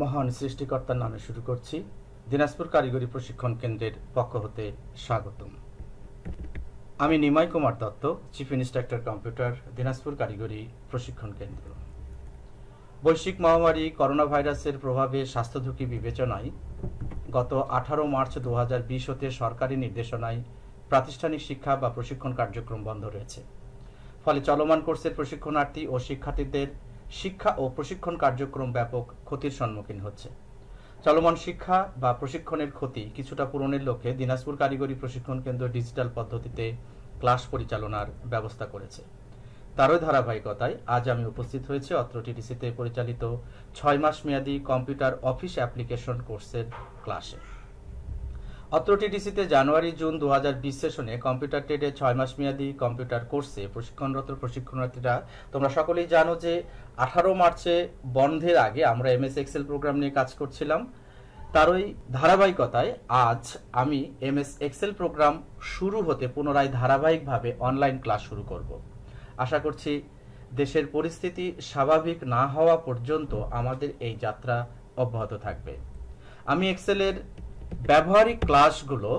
মহান সৃষ্টিকর্তার নামে শুরু করছি। দিনাজপুর কারিগরি প্রশিক্ষণ কেন্দ্রের পক্ষ হতে স্বাগতম। আমি Nimai Kumar Dutta chief instructor computer Dinajpur কারিগরি প্রশিক্ষণ কেন্দ্র। বৈশ্বিক মহামারী করোনা ভাইরাসের প্রভাবে স্বাস্থ্য ঝুঁকি বিবেচনায় গত আঠারো মার্চ দু হাজার বিশ হতে সরকারি নির্দেশনায় প্রাতিষ্ঠানিক শিক্ষা বা প্রশিক্ষণ কার্যক্রম বন্ধ রয়েছে। ফলে চলমান কোর্সের প্রশিক্ষণার্থী ও শিক্ষার্থীদের শিক্ষা ও প্রশিক্ষণ কার্যক্রম ব্যাপক ক্ষতির সম্মুখীন হচ্ছে। চলমান শিক্ষা বা প্রশিক্ষণের ক্ষতি কিছুটা পূরণের লক্ষ্যে দিনাজপুর কারিগরি প্রশিক্ষণ কেন্দ্র ডিজিটাল পদ্ধতিতে ক্লাস পরিচালনার ব্যবস্থা করেছে। তারই ধারাবাহিকতায় আজ আমি উপস্থিত হয়েছি অত্র টিটিসিতে পরিচালিত ছয় মাস মেয়াদী কম্পিউটার অফিস অ্যাপ্লিকেশন কোর্সের ক্লাসে। অত্র টিটিসিতে জানুয়ারি, জুন দু হাজার বিশ সেশনে কম্পিউটার ট্রেডে ছয় মাস মেয়াদী কম্পিউটার কোর্সে প্রশিক্ষণরত প্রশিক্ষণার্থীরা। তোমরা সকলেই জানো যে আঠারো মার্চে বন্ধের আগে আমরা এম এস এক্সেল প্রোগ্রাম নিয়ে কাজ করছিলাম। তারই ধারাবাহিকতায় আজ আমি এম এস এক্সেল প্রোগ্রাম শুরু হতে পুনরায় ধারাবাহিকভাবে অনলাইন ক্লাস শুরু করব। আশা করছি দেশের পরিস্থিতি স্বাভাবিক না হওয়া পর্যন্ত আমাদের এই যাত্রা অব্যাহত থাকবে। আমি এক্সেলের ব্যবহারিক ক্লাসগুলো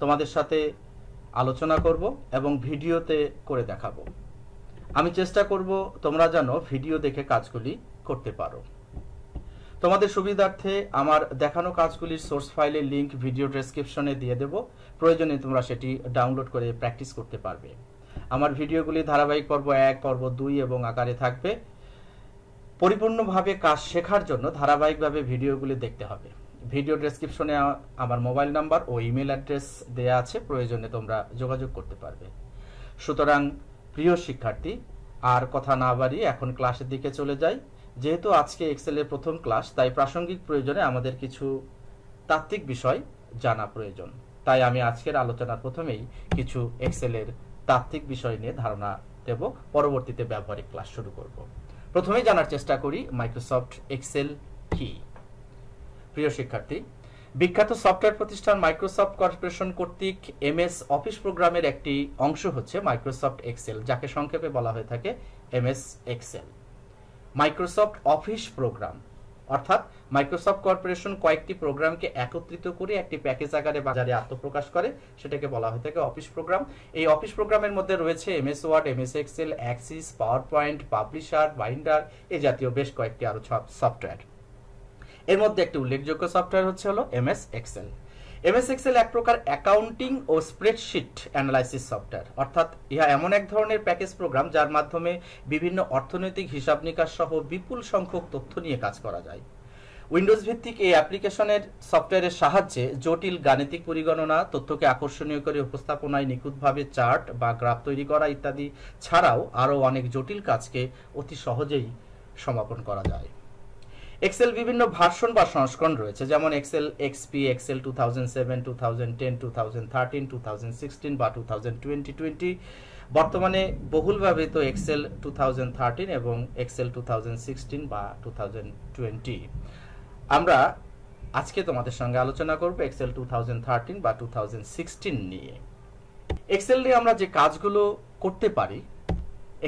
তোমাদের সাথে আলোচনা করব এবং ভিডিওতে করে দেখাবো। আমি চেষ্টা করব তোমরা যেন ভিডিও দেখে কাজগুলি করতে পারো। তোমাদের সুবিধার্থে আমার দেখানো কাজগুলির সোর্স ফাইলের লিংক ভিডিও ডেসক্রিপশনে দিয়ে দেব। প্রয়োজনে তোমরা সেটি ডাউনলোড করে প্র্যাকটিস করতে পারবে। আমার ভিডিওগুলি ধারাবাহিক পর্ব এক, পর্ব দুই এবং আকারে থাকবে। পরিপূর্ণভাবে কাজ শেখার জন্য ধারাবাহিকভাবে ভিডিওগুলি দেখতে হবে। ভিডিও ডেসক্রিপশনে আমার মোবাইল নাম্বার ও ইমেল অ্যাড্রেস দেয়া আছে, প্রয়োজনে তোমরা যোগাযোগ করতে পারবে। সুতরাং, প্রিয় শিক্ষার্থী, আর কথা না বাড়িয়ে এখন ক্লাসের দিকে চলে যাই। যেহেতু আজকে এক্সেলের প্রথম ক্লাস, তাই প্রাসঙ্গিক প্রয়োজনে আমাদের কিছু তাত্ত্বিক বিষয় জানা প্রয়োজন। তাই আমি আজকের আলোচনার প্রথমেই কিছু এক্সেলের তাত্ত্বিক বিষয় নিয়ে ধারণা দেব। পরবর্তীতে ব্যবহারিক ক্লাস শুরু করব। প্রথমেই জানার চেষ্টা করি মাইক্রোসফট এক্সেল কি? প্রিয় শিক্ষার্থী, বিখ্যাত সফটওয়্যার প্রতিষ্ঠান মাইক্রোসফট কর্পোরেশন কর্তৃক এমএস অফিস প্রোগ্রামের একটি অংশ হচ্ছে মাইক্রোসফট এক্সেল, যাকে সংক্ষেপে বলা হয়ে থাকে MS Excel. Microsoft Office program, অর্থাৎ মাইক্রোসফট কর্পোরেশন কয়েকটি প্রোগ্রামকে একত্রিত করে একটি প্যাকেজ আকারে বাজারে আত্মপ্রকাশ করে, সেটাকে বলা হয়ে থাকে অফিস প্রোগ্রাম। এই অফিস প্রোগ্রামের মধ্যে রয়েছে MS Word, MS Excel, Access PowerPoint Publisher, Binder, এ জাতীয় বেশ কয়েকটি আরও সফটওয়্যার। এর মধ্যে একটি উল্লেখযোগ্য সফটওয়্যার হচ্ছে হলো এমএস এক্সেল এমএস এক্সেল এক প্রকার অ্যাকাউন্টিং ও স্প্রেডশিট অ্যানালাইসিস সফটওয়্যার অর্থাৎ ইহা এমন এক ধরনের প্যাকেজ প্রোগ্রাম যার মাধ্যমে বিভিন্ন অর্থনৈতিক হিসাব নিকাশ সহ বিপুল সংখ্যক তথ্য নিয়ে কাজ করা যায়। উইন্ডোজ ভিত্তিক এই অ্যাপ্লিকেশনের সফটওয়্যারের সাহায্যে জটিল গাণিতিক পরিগণনা, তথ্যকে আকর্ষণীয় করে উপস্থাপনায় নিখুঁতভাবে চার্ট বা গ্রাফ তৈরি করা ইত্যাদি ছাড়াও আরও অনেক জটিল কাজকে অতি সহজেই সমাপন করা যায়। এক্সেল বিভিন্ন ভার্সন বা সংস্করণ রয়েছে যেমন Excel XP Excel two thousand seven two thousand ten two thousand thirteen two thousand sixteen বা টু থাউজেন্ড টোয়েন্টি টোয়েন্টি বর্তমানে বহুল ব্যবহৃত এক্সেল টু থাউজেন্ড থার্টিন এবং এক্সেল টু থাউজেন্ড সিক্সটিন বা টু থাউজেন্ড টোয়েন্টি আমরা আজকে তোমাদের সঙ্গে আলোচনা করব এক্সেল টু থাউজেন্ড থার্টিন বা টু থাউজেন্ড সিক্সটিন নিয়ে এক্সেল নিয়ে আমরা যে কাজগুলো করতে পারি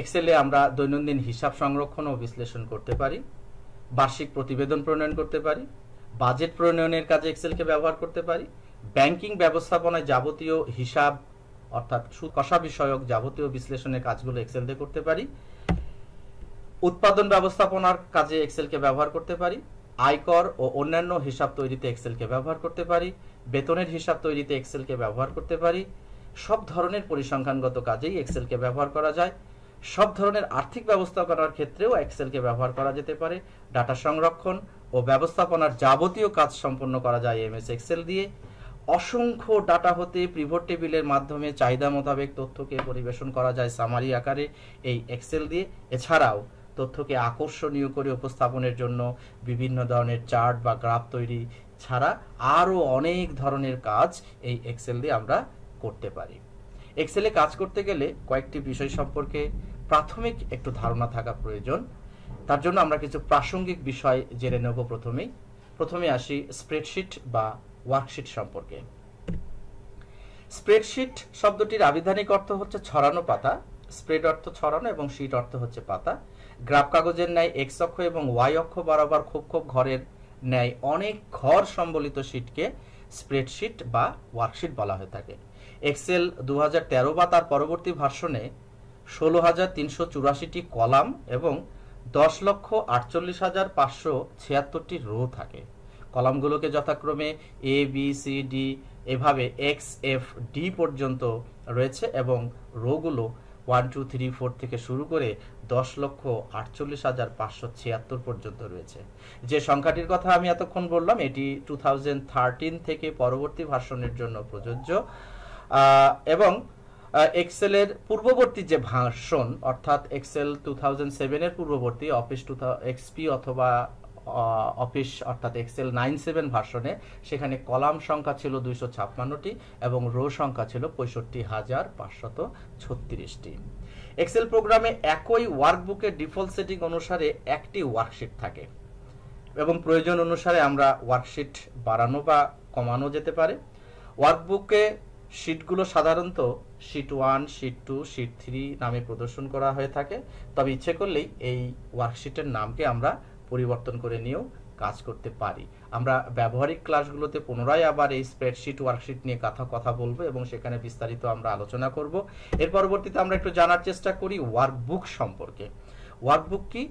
এক্সেলে আমরা দৈনন্দিন হিসাব সংরক্ষণ ও বিশ্লেষণ করতে পারি বার্ষিক প্রতিবেদন প্রণয়ন করতে পারি, বাজেট প্রণয়নের কাজে এক্সেলকে ব্যবহার করতে পারি, ব্যাংকিং ব্যবস্থাপনায় যাবতীয় হিসাব, অর্থাৎ কষা বিষয়ক যাবতীয় বিশ্লেষণের কাজগুলো এক্সেল দিয়ে করতে পারি, উৎপাদন ব্যবস্থাপনার কাজে এক্সেলকে ব্যবহার করতে পারি, আয়কর ও অন্যান্য হিসাব তৈরিতে এক্সেলকে ব্যবহার করতে পারি, বেতনের হিসাব তৈরিতে এক্সেলকে ব্যবহার করতে পারি, সব ধরনের পরিসংখ্যানগত কাজেই এক্সেলকে ব্যবহার করা যায়। সব ধরনের আর্থিক ব্যবস্থাপনার ক্ষেত্রেও এক্সেলকে ব্যবহার করা যেতে পারে। ডাটা সংরক্ষণ ও ব্যবস্থাপনার যাবতীয় কাজ সম্পন্ন করা যায় এমএস এক্সেল দিয়ে। অসংখ্য ডাটা হতে প্রিভট টেবিলের মাধ্যমে চাহিদা মোতাবেক তথ্যকে পরিবেশন করা যায় সামারি আকারে এই এক্সেল দিয়ে। এছাড়াও তথ্যকে আকর্ষণীয় করে উপস্থাপনের জন্য বিভিন্ন ধরনের চার্ট বা গ্রাফ তৈরি ছাড়া আরও অনেক ধরনের কাজ এই এক্সেল দিয়ে আমরা করতে পারি। এক্সেলে কাজ করতে গেলে কয়েকটি বিষয় সম্পর্কে প্রাথমিক একটু ধারণা থাকা প্রয়োজন। তার জন্য আমরা কিছু প্রাসঙ্গিক বিষয় জেনে নেব প্রথমেই। প্রথমে আসি স্প্রেডশিট বা ওয়ার্কশিট সম্পর্কে। স্প্রেডশিট শব্দটির আবিধানিক অর্থ হচ্ছে ছড়ানো পাতা। স্প্রেড অর্থ ছড়ানো এবং শিট অর্থ হচ্ছে পাতা। গ্রাফ কাগজের ন্যায় এক্স অক্ষ এবং ওয়াই অক্ষ বরাবর খুব খুব ঘরের ন্যায় অনেক ঘর সম্বলিত শিটকে স্প্রেডশিট বা ওয়ার্কশিট বলা হয়ে থাকে। এক্সেল দু হাজার তেরো বা তার পরবর্তী ভার্সনে ষোলো হাজার তিনশো চুরাশিটি কলাম এবং দশ লক্ষ আটচল্লিশ হাজার পাঁচশো ছিয়াত্তরটি রো থাকে। কলামগুলোকে যথাক্রমে এ বি সি ডি এভাবে এক্স এফ ডি পর্যন্ত রয়েছে এবং রোগুলো ওয়ান টু থ্রি ফোর থেকে শুরু করে দশ লক্ষ আটচল্লিশ হাজার পাঁচশো ছিয়াত্তর পর্যন্ত রয়েছে। যে সংখ্যাটির কথা আমি এতক্ষণ বললাম, এটি টু থাউজেন্ড থার্টিন থেকে পরবর্তী ভাষণের জন্য প্রযোজ্য। এবং এক্সেলের পূর্ববর্তী যে ভাষণ অর্থাৎ এক্সেল টু থাউজেন্ড সেভেনের পূর্ববর্তী অফিস টু এক্সপি অথবা অফিস অর্থাৎ এক্সেল নাইন সেভেন ভার্সনে, সেখানে কলাম সংখ্যা ছিল দুইশো ছাপ্পান্নটি এবং রো সংখ্যা ছিল পঁয়ষট্টি হাজার পাঁচশত ছত্রিশটি। এক্সেল প্রোগ্রামে একই ওয়ার্কবুকের ডিফল্ট সেটিং অনুসারে একটি ওয়ার্কশিট থাকে এবং প্রয়োজন অনুসারে আমরা ওয়ার্কশিট বাড়ানো বা কমানো যেতে পারে। ওয়ার্কবুকে শিটগুলো সাধারণত sheet one, sheet two, sheet three নামে প্রদর্শন করা হয়ে থাকে। তবে ইচ্ছে করলেই এই ওয়ার্কশিটের নামকে আমরা পরিবর্তন করে নিয়েও কাজ করতে পারি। আমরা ব্যবহারিক ক্লাসগুলোতে পুনরায় আবার এই স্প্রেডশিট, ওয়ার্কশিট নিয়ে কথা কথা বলব এবং সেখানে বিস্তারিত আমরা আলোচনা করব। এর পরবর্তীতে আমরা একটু জানার চেষ্টা করি ওয়ার্কবুক সম্পর্কে। ওয়ার্কবুক কি?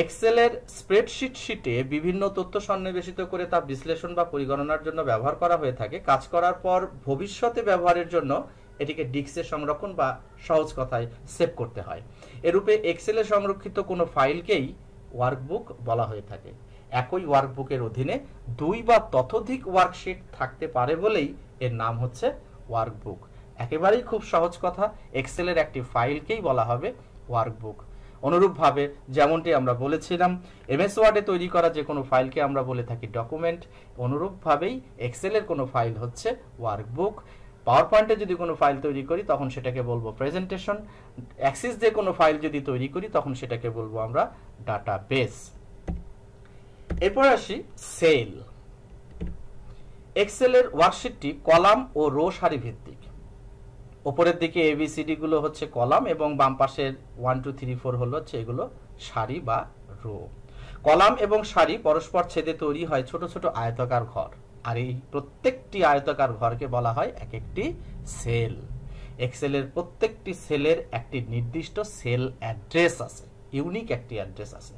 এক্সেলের স্প্রেডশিট শিটে বিভিন্ন তথ্য সন্নিবেশিত করে তা বিশ্লেষণ বা পরিগণনার জন্য ব্যবহার করা হয়ে থাকে। কাজ করার পর ভবিষ্যতে ব্যবহারের জন্য এটিকে ডিস্কে সংরক্ষণ বা সহজ কথায় সেভ করতে হয়। এরূপে এক্সেলে সংরক্ষিত কোনো ফাইলকেই ওয়ার্কবুক বলা হয়ে থাকে। একই ওয়ার্কবুকের অধীনে দুই বা ততোধিক ওয়ার্কশিট থাকতে পারে বলেই এর নাম হচ্ছে ওয়ার্কবুক একেবারেই খুব সহজ কথা এক্সেলের একটি ফাইলকেই বলা হবে ওয়ার্কবুক অনুরূপভাবে যেমনটি আমরা বলেছিলাম, এমএস ওয়ার্ডে তৈরি করা যে কোনো ফাইলকে আমরা বলে থাকি ডকুমেন্ট অনুরূপভাবেই এক্সেলের কোনো ফাইল হচ্ছে ওয়ার্কবুক পাওয়ার পয়েন্টে যদি কোনো ফাইল তৈরি করি, তখন সেটাকে বলব প্রেজেন্টেশন অ্যাক্সিস দিয়ে কোনো ফাইল যদি তৈরি করি, তখন সেটাকে বলব আমরা ডাটা বেস এরপর আসি সেল এক্সেলের ওয়ার্কশিটটি কলাম ও রো সারি ভিত্তিক ওপরের দিকে এবিসিডি গুলো হচ্ছে কলাম এবং বাম পাশের ওয়ান টু থ্রি ফোর হলো হচ্ছে এগুলো সারি বা রো। কলাম এবং সারি পরস্পর ছেদে তৈরি হয় ছোট ছোট আয়তাকার ঘর। আর এই প্রত্যেকটি আয়তাকার ঘরকে বলা হয় এক একটি সেল এক্সেলের প্রত্যেকটি সেলের একটি নির্দিষ্ট সেল অ্যাড্রেস আছে, ইউনিক একটি অ্যাড্রেস আছে।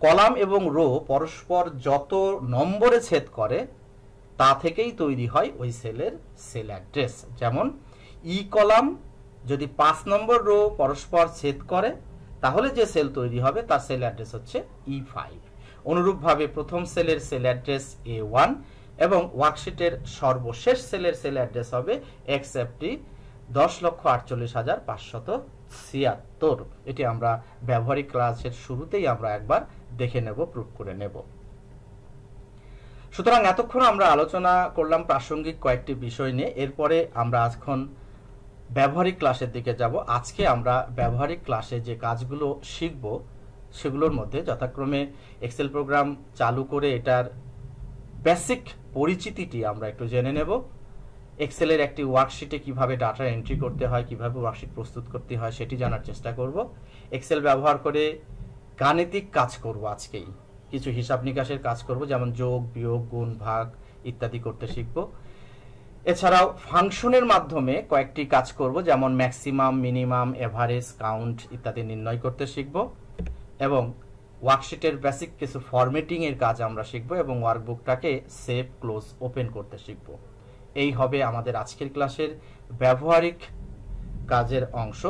কলাম এবং রো পরস্পর যত নম্বরে ছেদ করে, তা থেকেই তৈরি হয় ওই সেলের সেল অ্যাড্রেস। যেমন ই কলাম যদি পাঁচ নম্বর রো পরস্পর ছেদ করে, তাহলে যে সেল তৈরি হবে তার সেল অ্যাড্রেস হচ্ছে ই ফাইভ অনুরূপভাবে প্রথম সেলের সেল অ্যাড্রেস এ ওয়ান এবং ওয়ার্কশিটের সর্বশেষ সেলের সেল অ্যাড্রেস হবে এক্স এফটি দশ লক্ষ আটচল্লিশ হাজার পাঁচশত ছিয়াত্তর। এটি আমরা ব্যবহারিক ক্লাসের শুরুতেই আমরা একবার দেখে নেব প্রুফ করে নেব। সুতরাং এতক্ষণ আমরা আলোচনা করলাম প্রাসঙ্গিক কয়েকটি বিষয় নিয়ে। এরপরে আমরা আজক্ষণ ব্যবহারিক ক্লাসের দিকে যাব। আজকে আমরা ব্যবহারিক ক্লাসে যে কাজগুলো শিখব, সেগুলোর মধ্যে যথাক্রমে এক্সেল প্রোগ্রাম চালু করে এটার বেসিক পরিচিতিটি আমরা একটু জেনে নেব। এক্সেলের একটি ওয়ার্কশিটে কীভাবে ডাটা এন্ট্রি করতে হয়, কীভাবে ওয়ার্কশিট প্রস্তুত করতে হয়, সেটি জানার চেষ্টা করব। এক্সেল ব্যবহার করে গাণিতিক কাজ করব আজকেই। কিছু হিসাব নিকাশের কাজ করব, যেমন যোগ, বিয়োগ, গুণ, ভাগ ইত্যাদি করতে শিখব। এছাড়াও ফাংশনের মাধ্যমে কয়েকটি কাজ করব, যেমন ম্যাক্সিমাম, মিনিমাম, এভারেজ, কাউন্ট ইত্যাদি নির্ণয় করতে শিখব। এবং ওয়ার্কশিটের বেসিক কিছু ফরম্যাটিং এর কাজ আমরা শিখব এবং ওয়ার্কবুকটাকে সেভ, ক্লোজ, ওপেন করতে শিখব। এই হবে আমাদের আজকের ক্লাসের ব্যবহারিক কাজের অংশ।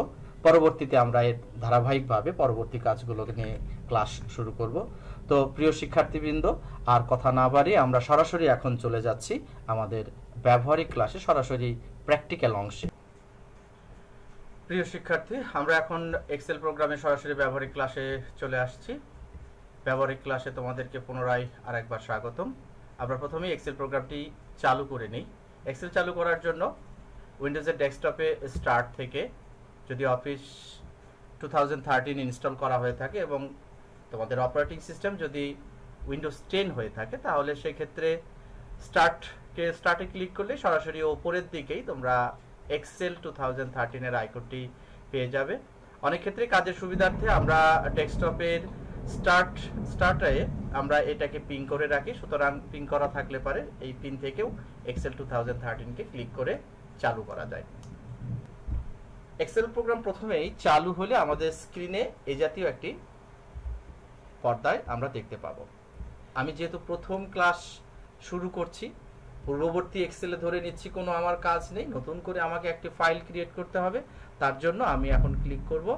পরবর্তীতে আমরা এর ধারাবাহিকভাবে পরবর্তী কাজগুলো নিয়ে ক্লাস শুরু করব। তো প্রিয় শিক্ষার্থীবৃন্দ, আর কথা না বাড়িয়ে আমরা সরাসরি এখন চলে যাচ্ছি আমাদের ব্যবহারিক ক্লাসে সরাসরি প্র্যাকটিক্যাল অংশে। প্রিয় শিক্ষার্থী, আমরা এখন এক্সেল প্রোগ্রামে সরাসরি ব্যবহারিক ক্লাসে চলে আসছি। ব্যবহারিক ক্লাসে তোমাদেরকে পুনরায় আরেকবার স্বাগতম। আমরা প্রথমেই এক্সেল প্রোগ্রামটি চালু করে নিই। এক্সেল চালু করার জন্য উইন্ডোজের ডেস্কটপে স্টার্ট থেকে যদি অফিস টু ইনস্টল করা হয়ে থাকে এবং তোমাদের অপারেটিং সিস্টেম যদি উইন্ডোজ টেন হয়ে থাকে, তাহলে সেক্ষেত্রে স্টার্টকে স্টার্টে ক্লিক করলে সরাসরি ওপরের দিকেই তোমরা এক্সেল টু থাউজেন্ড থার্টিনের আইকনটি পেয়ে যাবে। অনেক ক্ষেত্রে কাজের সুবিধার্থে আমরা ডেস্কটপের স্টার্ট স্টার্টে আমরা এটাকে পিন করে রাখি। সুতরাং পিন করা থাকলে পারে এই পিন থেকেও এক্সেল টু থাউজেন্ড থার্টিনকে ক্লিক করে চালু করা যায়। এক্সেল প্রোগ্রাম প্রথমেই চালু হলে আমাদের স্ক্রিনে এই জাতীয় একটি পর্দায় আমরা দেখতে পাবো। আমি যেহেতু প্রথম ক্লাস শুরু করছি। পূর্ববর্তী এক্সেলে ধরে নিচ্ছি, কোনো আমার কাজ নেই, নতুন করে আমাকে একটি ফাইল ক্রিয়েট করতে হবে। তার জন্য আমি এখন ক্লিক করব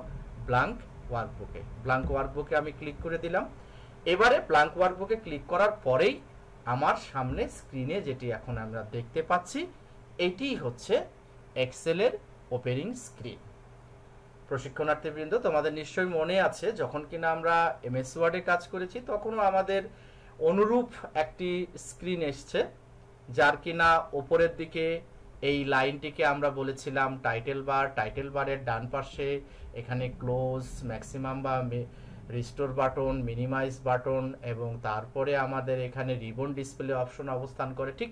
ব্লাঙ্ক ওয়ার্কবুকে ব্লাঙ্ক ওয়ার্কবুকে আমি ক্লিক করে দিলাম। এবারে ব্লাঙ্ক ওয়ার্কবুকে ক্লিক করার পরেই আমার সামনে স্ক্রিনে যেটি এখন আমরা দেখতে পাচ্ছি, এটি হচ্ছে এক্সেলের ওপেনিং স্ক্রিন প্রশিক্ষণার্থীবৃন্দ, তোমাদের নিশ্চয়ই মনে আছে, যখন কিনা আমরা এমএস ওয়ার্ডে কাজ করেছি, তখনও আমাদের অনুরূপ একটি স্ক্রিন এসছে, যার কিনা ওপরের দিকে এই লাইনটিকে আমরা বলেছিলাম টাইটেল বার টাইটেল বারের ডান পাশে এখানে ক্লোজ ম্যাক্সিমাম বা রিস্টোর বাটন মিনিমাইজ বাটন এবং তারপরে আমাদের এখানে রিবন ডিসপ্লে অপশন অবস্থান করে। ঠিক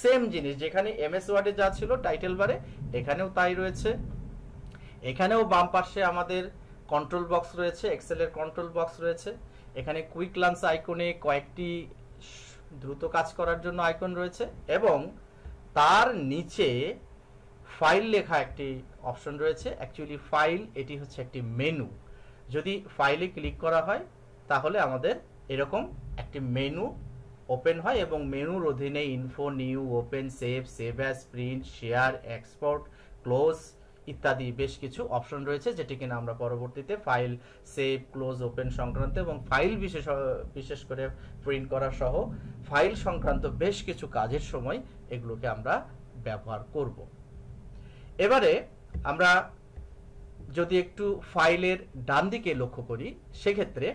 সেম জিনিস, যেখানে এমএস ওয়ার্ডে যা ছিল টাইটেল বারে এখানেও তাই রয়েছে। এখানেও বাম পাশে আমাদের কন্ট্রোল বক্স রয়েছে এক্সেলের কন্ট্রোল বক্স রয়েছে। এখানে কুইক লান্স আইকনে কয়েকটি দ্রুত কাজ করার জন্য আইকন রয়েছে এবং তার নিচে ফাইল লেখা একটি অপশন রয়েছে। অ্যাকচুয়ালি ফাইল এটি হচ্ছে একটি মেনু যদি ফাইলে ক্লিক করা হয়, তাহলে আমাদের এরকম একটি মেনু ওপেন হয় এবং মেনুর অধীনে info new open save save as print share export close ইত্যাদি বেশ কিছু অপশন রয়েছে, যেটি কিনা আমরা পরবর্তীতে ফাইল সেভ ক্লোজ ওপেন সংক্রান্ত এবং ফাইল বিশেষ বিশেষ করে প্রিন্ট করা সহ ফাইল সংক্রান্ত বেশ কিছু কাজের সময় এগুলোকে আমরা ব্যবহার করব। এবারে আমরা যদি একটু ফাইলের ডান দিকে লক্ষ্য করি, সেক্ষেত্রে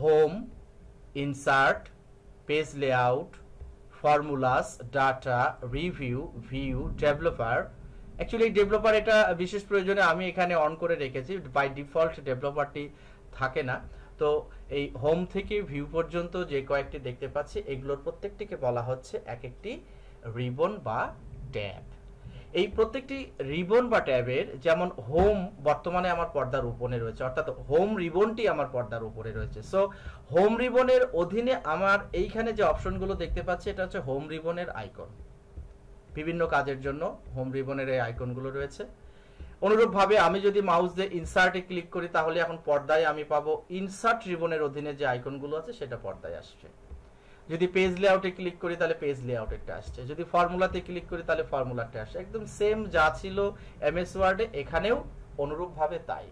home insert page layout formulas data review view developer actually developer এটা বিশেষ প্রয়োজনে আমি এখানে অন করে রেখেছি। বাই ডিফল্ট ডেভেলপারটি থাকে না। তো এই হোম থেকে ভিউ পর্যন্ত যে কয়েকটি দেখতে পাচ্ছি, এগুলোর প্রত্যেকটিকে বলা হচ্ছে এক একটি রিবন বা ট্যাব এই প্রত্যেকটি রিবন বা ট্যাবের যেমন হোম বর্তমানে আমার পর্দার উপরে রয়েছে, অর্থাৎ হোম রিবনটি আমার পর্দার উপরে রয়েছে। সো হোম রিবনের অধীনে আমার এইখানে যে অপশনগুলো দেখতে পাচ্ছি, এটা হচ্ছে হোম রিবনের আইকন বিভিন্ন কাজের জন্য হোম রিবনের এই আইকনগুলো রয়েছে। অনুরূপভাবে আমি যদি মাউস দিয়ে ইনসার্টে ক্লিক করি, তাহলে এখন পর্দায় আমি পাবো ইনসার্ট রিবনের অধীনে যে আইকনগুলো আছে, সেটা পর্দায় আসছে। যদি পেজ লেআউটে ক্লিক করি, তাহলে পেজ লেআউটেরটা আসছে। যদি ফর্মুলাতে ক্লিক করি, তাহলে ফর্মুলাটা আসছে। একদম সেম যা ছিল এমএস ওয়ার্ডে এখানেও অনুরূপভাবে তাই।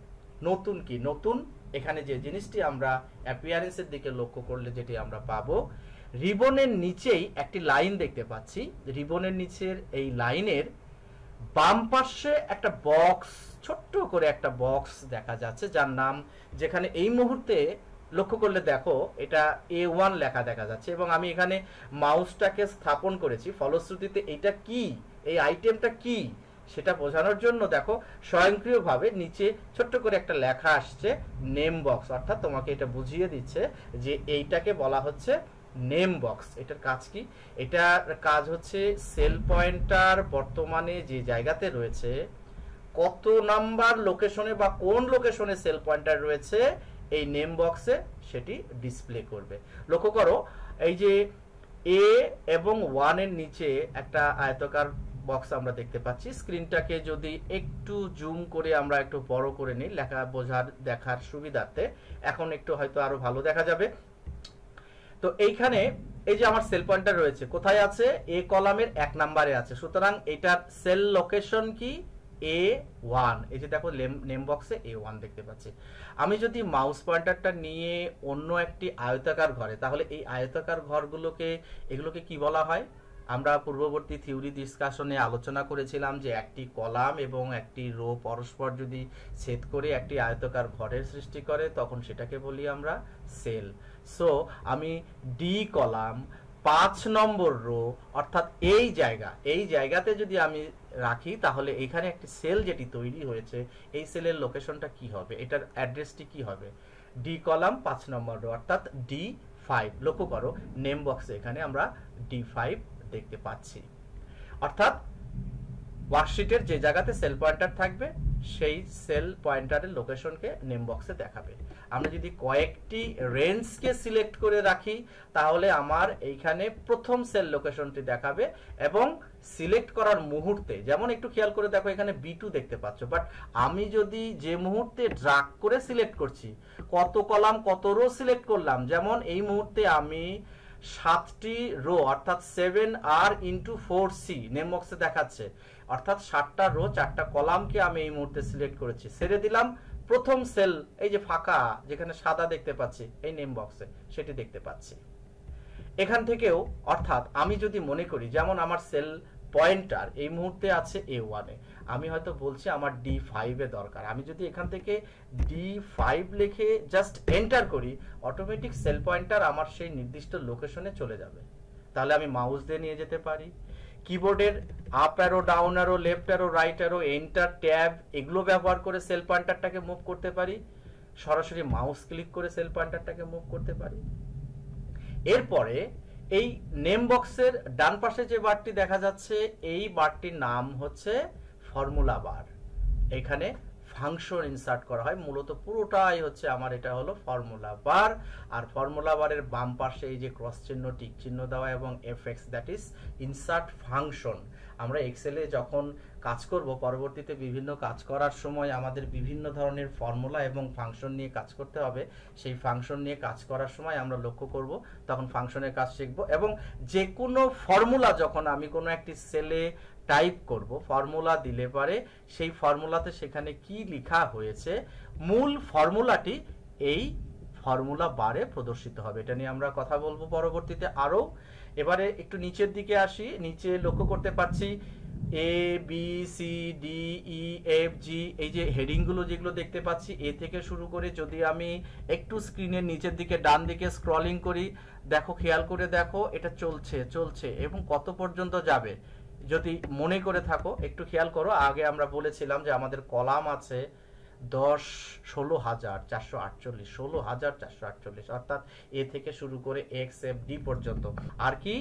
নতুন কি? নতুন এখানে যে জিনিসটি আমরা অ্যাপিয়ারেন্সের দিকে লক্ষ্য করলে যেটি আমরা পাবো রিবনের নিচেই একটি লাইন দেখতে পাচ্ছি। রিবনের নিচের এই লাইনের বাম পাশে একটা বক্স, ছোট্ট করে একটা বক্স দেখা যাচ্ছে, যার নাম যেখানে এই মুহূর্তে লক্ষ্য করলে দেখো, এটা এ ওয়ান লেখা দেখা যাচ্ছে এবং আমি এখানে মাউসটাকে স্থাপন করেছি। ফলশ্রুতিতে এটা কি? এই আইটেমটা কি? সেটা বোঝানোর জন্য দেখো, স্বয়ংক্রিয়ভাবে নিচে ছোট্ট করে একটা লেখা আসছে নেম বক্স অর্থাৎ তোমাকে এটা বুঝিয়ে দিচ্ছে যে এইটাকে বলা হচ্ছে নেম বক্স, এটার কাজ কি? এটার কাজ হচ্ছে সেল পয়েন্টার বর্তমানে যে জায়গাতে রয়েছে, কত নাম্বার লোকেশনে বা কোন লোকেশনে সেল পয়েন্টার রয়েছে, এই নেম বক্সে সেটি ডিসপ্লে করবে। লক্ষ্য করো, এই যে এ এবং ওয়ানের নিচে একটা আয়তকার বক্স আমরা দেখতে পাচ্ছি। স্ক্রিনটাকে যদি একটু জুম করে আমরা একটু বড় করে নিই, লেখা বোঝার দেখার সুবিধার্থে। এখন একটু হয়তো আরও ভালো দেখা যাবে। তো এইখানে এই যে আমার সেল পয়েন্টার রয়েছে, কোথায় আছে? এ কলামের এক নাম্বারে আছে। সুতরাং এটার সেল লোকেশন কি? এ ওয়ান এই যে দেখো নেম বক্সে এ ওয়ান দেখতে পাচ্ছি। আমি যদি মাউস পয়েন্টারটা নিয়ে অন্য একটি আয়তাকার ঘরে, তাহলে এই আয়তাকার ঘরগুলোকে, এগুলোকে কি বলা হয়? আমরা পূর্ববর্তী থিওরি ডিসকাশনে আলোচনা করেছিলাম যে একটি কলাম এবং একটি রো পরস্পর যদি ছেদ করে একটি আয়তকার ঘরের সৃষ্টি করে, তখন সেটাকে বলি আমরা সেল সো আমি ডি কলাম পাঁচ নম্বর রো অর্থাৎ এই জায়গা। এই জায়গাতে যদি আমি রাখি, তাহলে এখানে একটি সেল যেটি তৈরি হয়েছে, এই সেলের লোকেশনটা কি হবে? এটার অ্যাড্রেসটি কি হবে? ডি কলাম পাঁচ নম্বর রো অর্থাৎ ডি ফাইভ লক্ষ্য করো নেম বক্সে এখানে আমরা ডি ফাইভ দেখতে পাচ্ছি। অর্থাৎ ওয়ার্কশিটের যে জায়গাতে সেল পয়েন্টার থাকবে, সেই সেল পয়েন্টারের লোকেশনকে নেম বক্সে দেখাবে। আমরা যদি কয়েকটি রেঞ্জকে সিলেক্ট করে রাখি, তাহলে আমার এইখানে প্রথম সেল লোকেশনটি দেখাবে এবং সিলেক্ট করার মুহূর্তে, যেমন একটু খেয়াল করে দেখো এখানে বি টু দেখতে পাচ্ছ বাট আমি যদি যে মুহূর্তে ড্রাগ করে সিলেক্ট করছি, কত কলাম, কত রো সিলেক্ট করলাম, যেমন এই মুহূর্তে আমি সাতটি রো অর্থাৎ seven R into four C name বক্সে দেখাচ্ছে। অর্থাৎ সাতটা রো চারটা কলামকে আমি এই মুহূর্তে সিলেক্ট করেছি। ছেড়ে দিলাম। প্রথম সেল এই যে ফাঁকা, যেখানে সাদা দেখতে পাচ্ছি, এই নেম বক্সে সেটি দেখতে পাচ্ছি। এখান থেকেও, অর্থাৎ আমি যদি মনে করি, যেমন আমার সেল পয়েন্টার এই মুহূর্তে আছে এ। ওয়ানে আমি হয়তো বলছি আমার ডি ফাইভে দরকার। আমি যদি এখান থেকে ডি ফাইভ লিখে জাস্ট এন্টার করি অটোমেটিক সেল পয়েন্টার আমার সেই নির্দিষ্ট লোকেশনে চলে যাবে। তাহলে আমি মাউস দিয়ে নিয়ে যেতে পারি। কিবোর্ডের up arrow down arrow left arrow right arrow enter tab এগুলো ব্যবহার করে সেল পয়েন্টারটাকে মুভ করতে পারি। সরাসরি মাউস ক্লিক করে সেল পয়েন্টারটাকে মুভ করতে পারি। এরপরে এই নেম বক্সের ডান পাশে যে বারটি দেখা যাচ্ছে, এই বারটির নাম হচ্ছে ফর্মুলা বার এখানে ফাংশন ইনসার্ট করা হয়, মূলত পুরোটাই হচ্ছে আমার এটা হলো ফর্মুলা বার আর ফর্মুলা বারের বাম পাশে এই যে ক্রস চিহ্ন, টিক চিহ্ন দেওয়া এবং F X that is insert function আমরা এক্সেলে যখন কাজ করব, পরবর্তীতে বিভিন্ন কাজ করার সময় আমাদের বিভিন্ন ধরনের ফর্মুলা এবং ফাংশন নিয়ে কাজ করতে হবে। সেই ফাংশন নিয়ে কাজ করার সময় আমরা লক্ষ্য করব, তখন ফাংশনের কাজ শিখব এবং যে কোনো ফর্মুলা যখন আমি কোনো একটি সেলে টাইপ করব ফর্মুলা দিলে পারে সেই ফর্মুলাতে সেখানে কি লেখা হয়েছে, মূল ফর্মুলাটি এই ফর্মুলা বারে প্রদর্শিত হবে। এটা নিয়ে আমরা কথা বলব পরবর্তীতে আরও। এবারে একটু নিচের দিকে আসি, নিচে লক্ষ্য করতে পারছি A B C D E F G এই যে হেডিংগুলো যেগুলো দেখতে পাচ্ছি, এ থেকে শুরু করে যদি আমি একটু স্ক্রিনের নিচের দিকে ডান দিকে স্ক্রলিং করি, দেখো, খেয়াল করে দেখো, এটা চলছে চলছে, এবং কত পর্যন্ত যাবে? যদি মনে করে থাকো, একটু খেয়াল করো, আগে আমরা বলেছিলাম যে আমাদের কলাম আছে দশ ষোলো হাজার চারশো আটচল্লিশ, ষোলো হাজার চারশো আটচল্লিশ, অর্থাৎ এ থেকে শুরু করে এক্স, এফ, ডি পর্যন্ত। আর কি?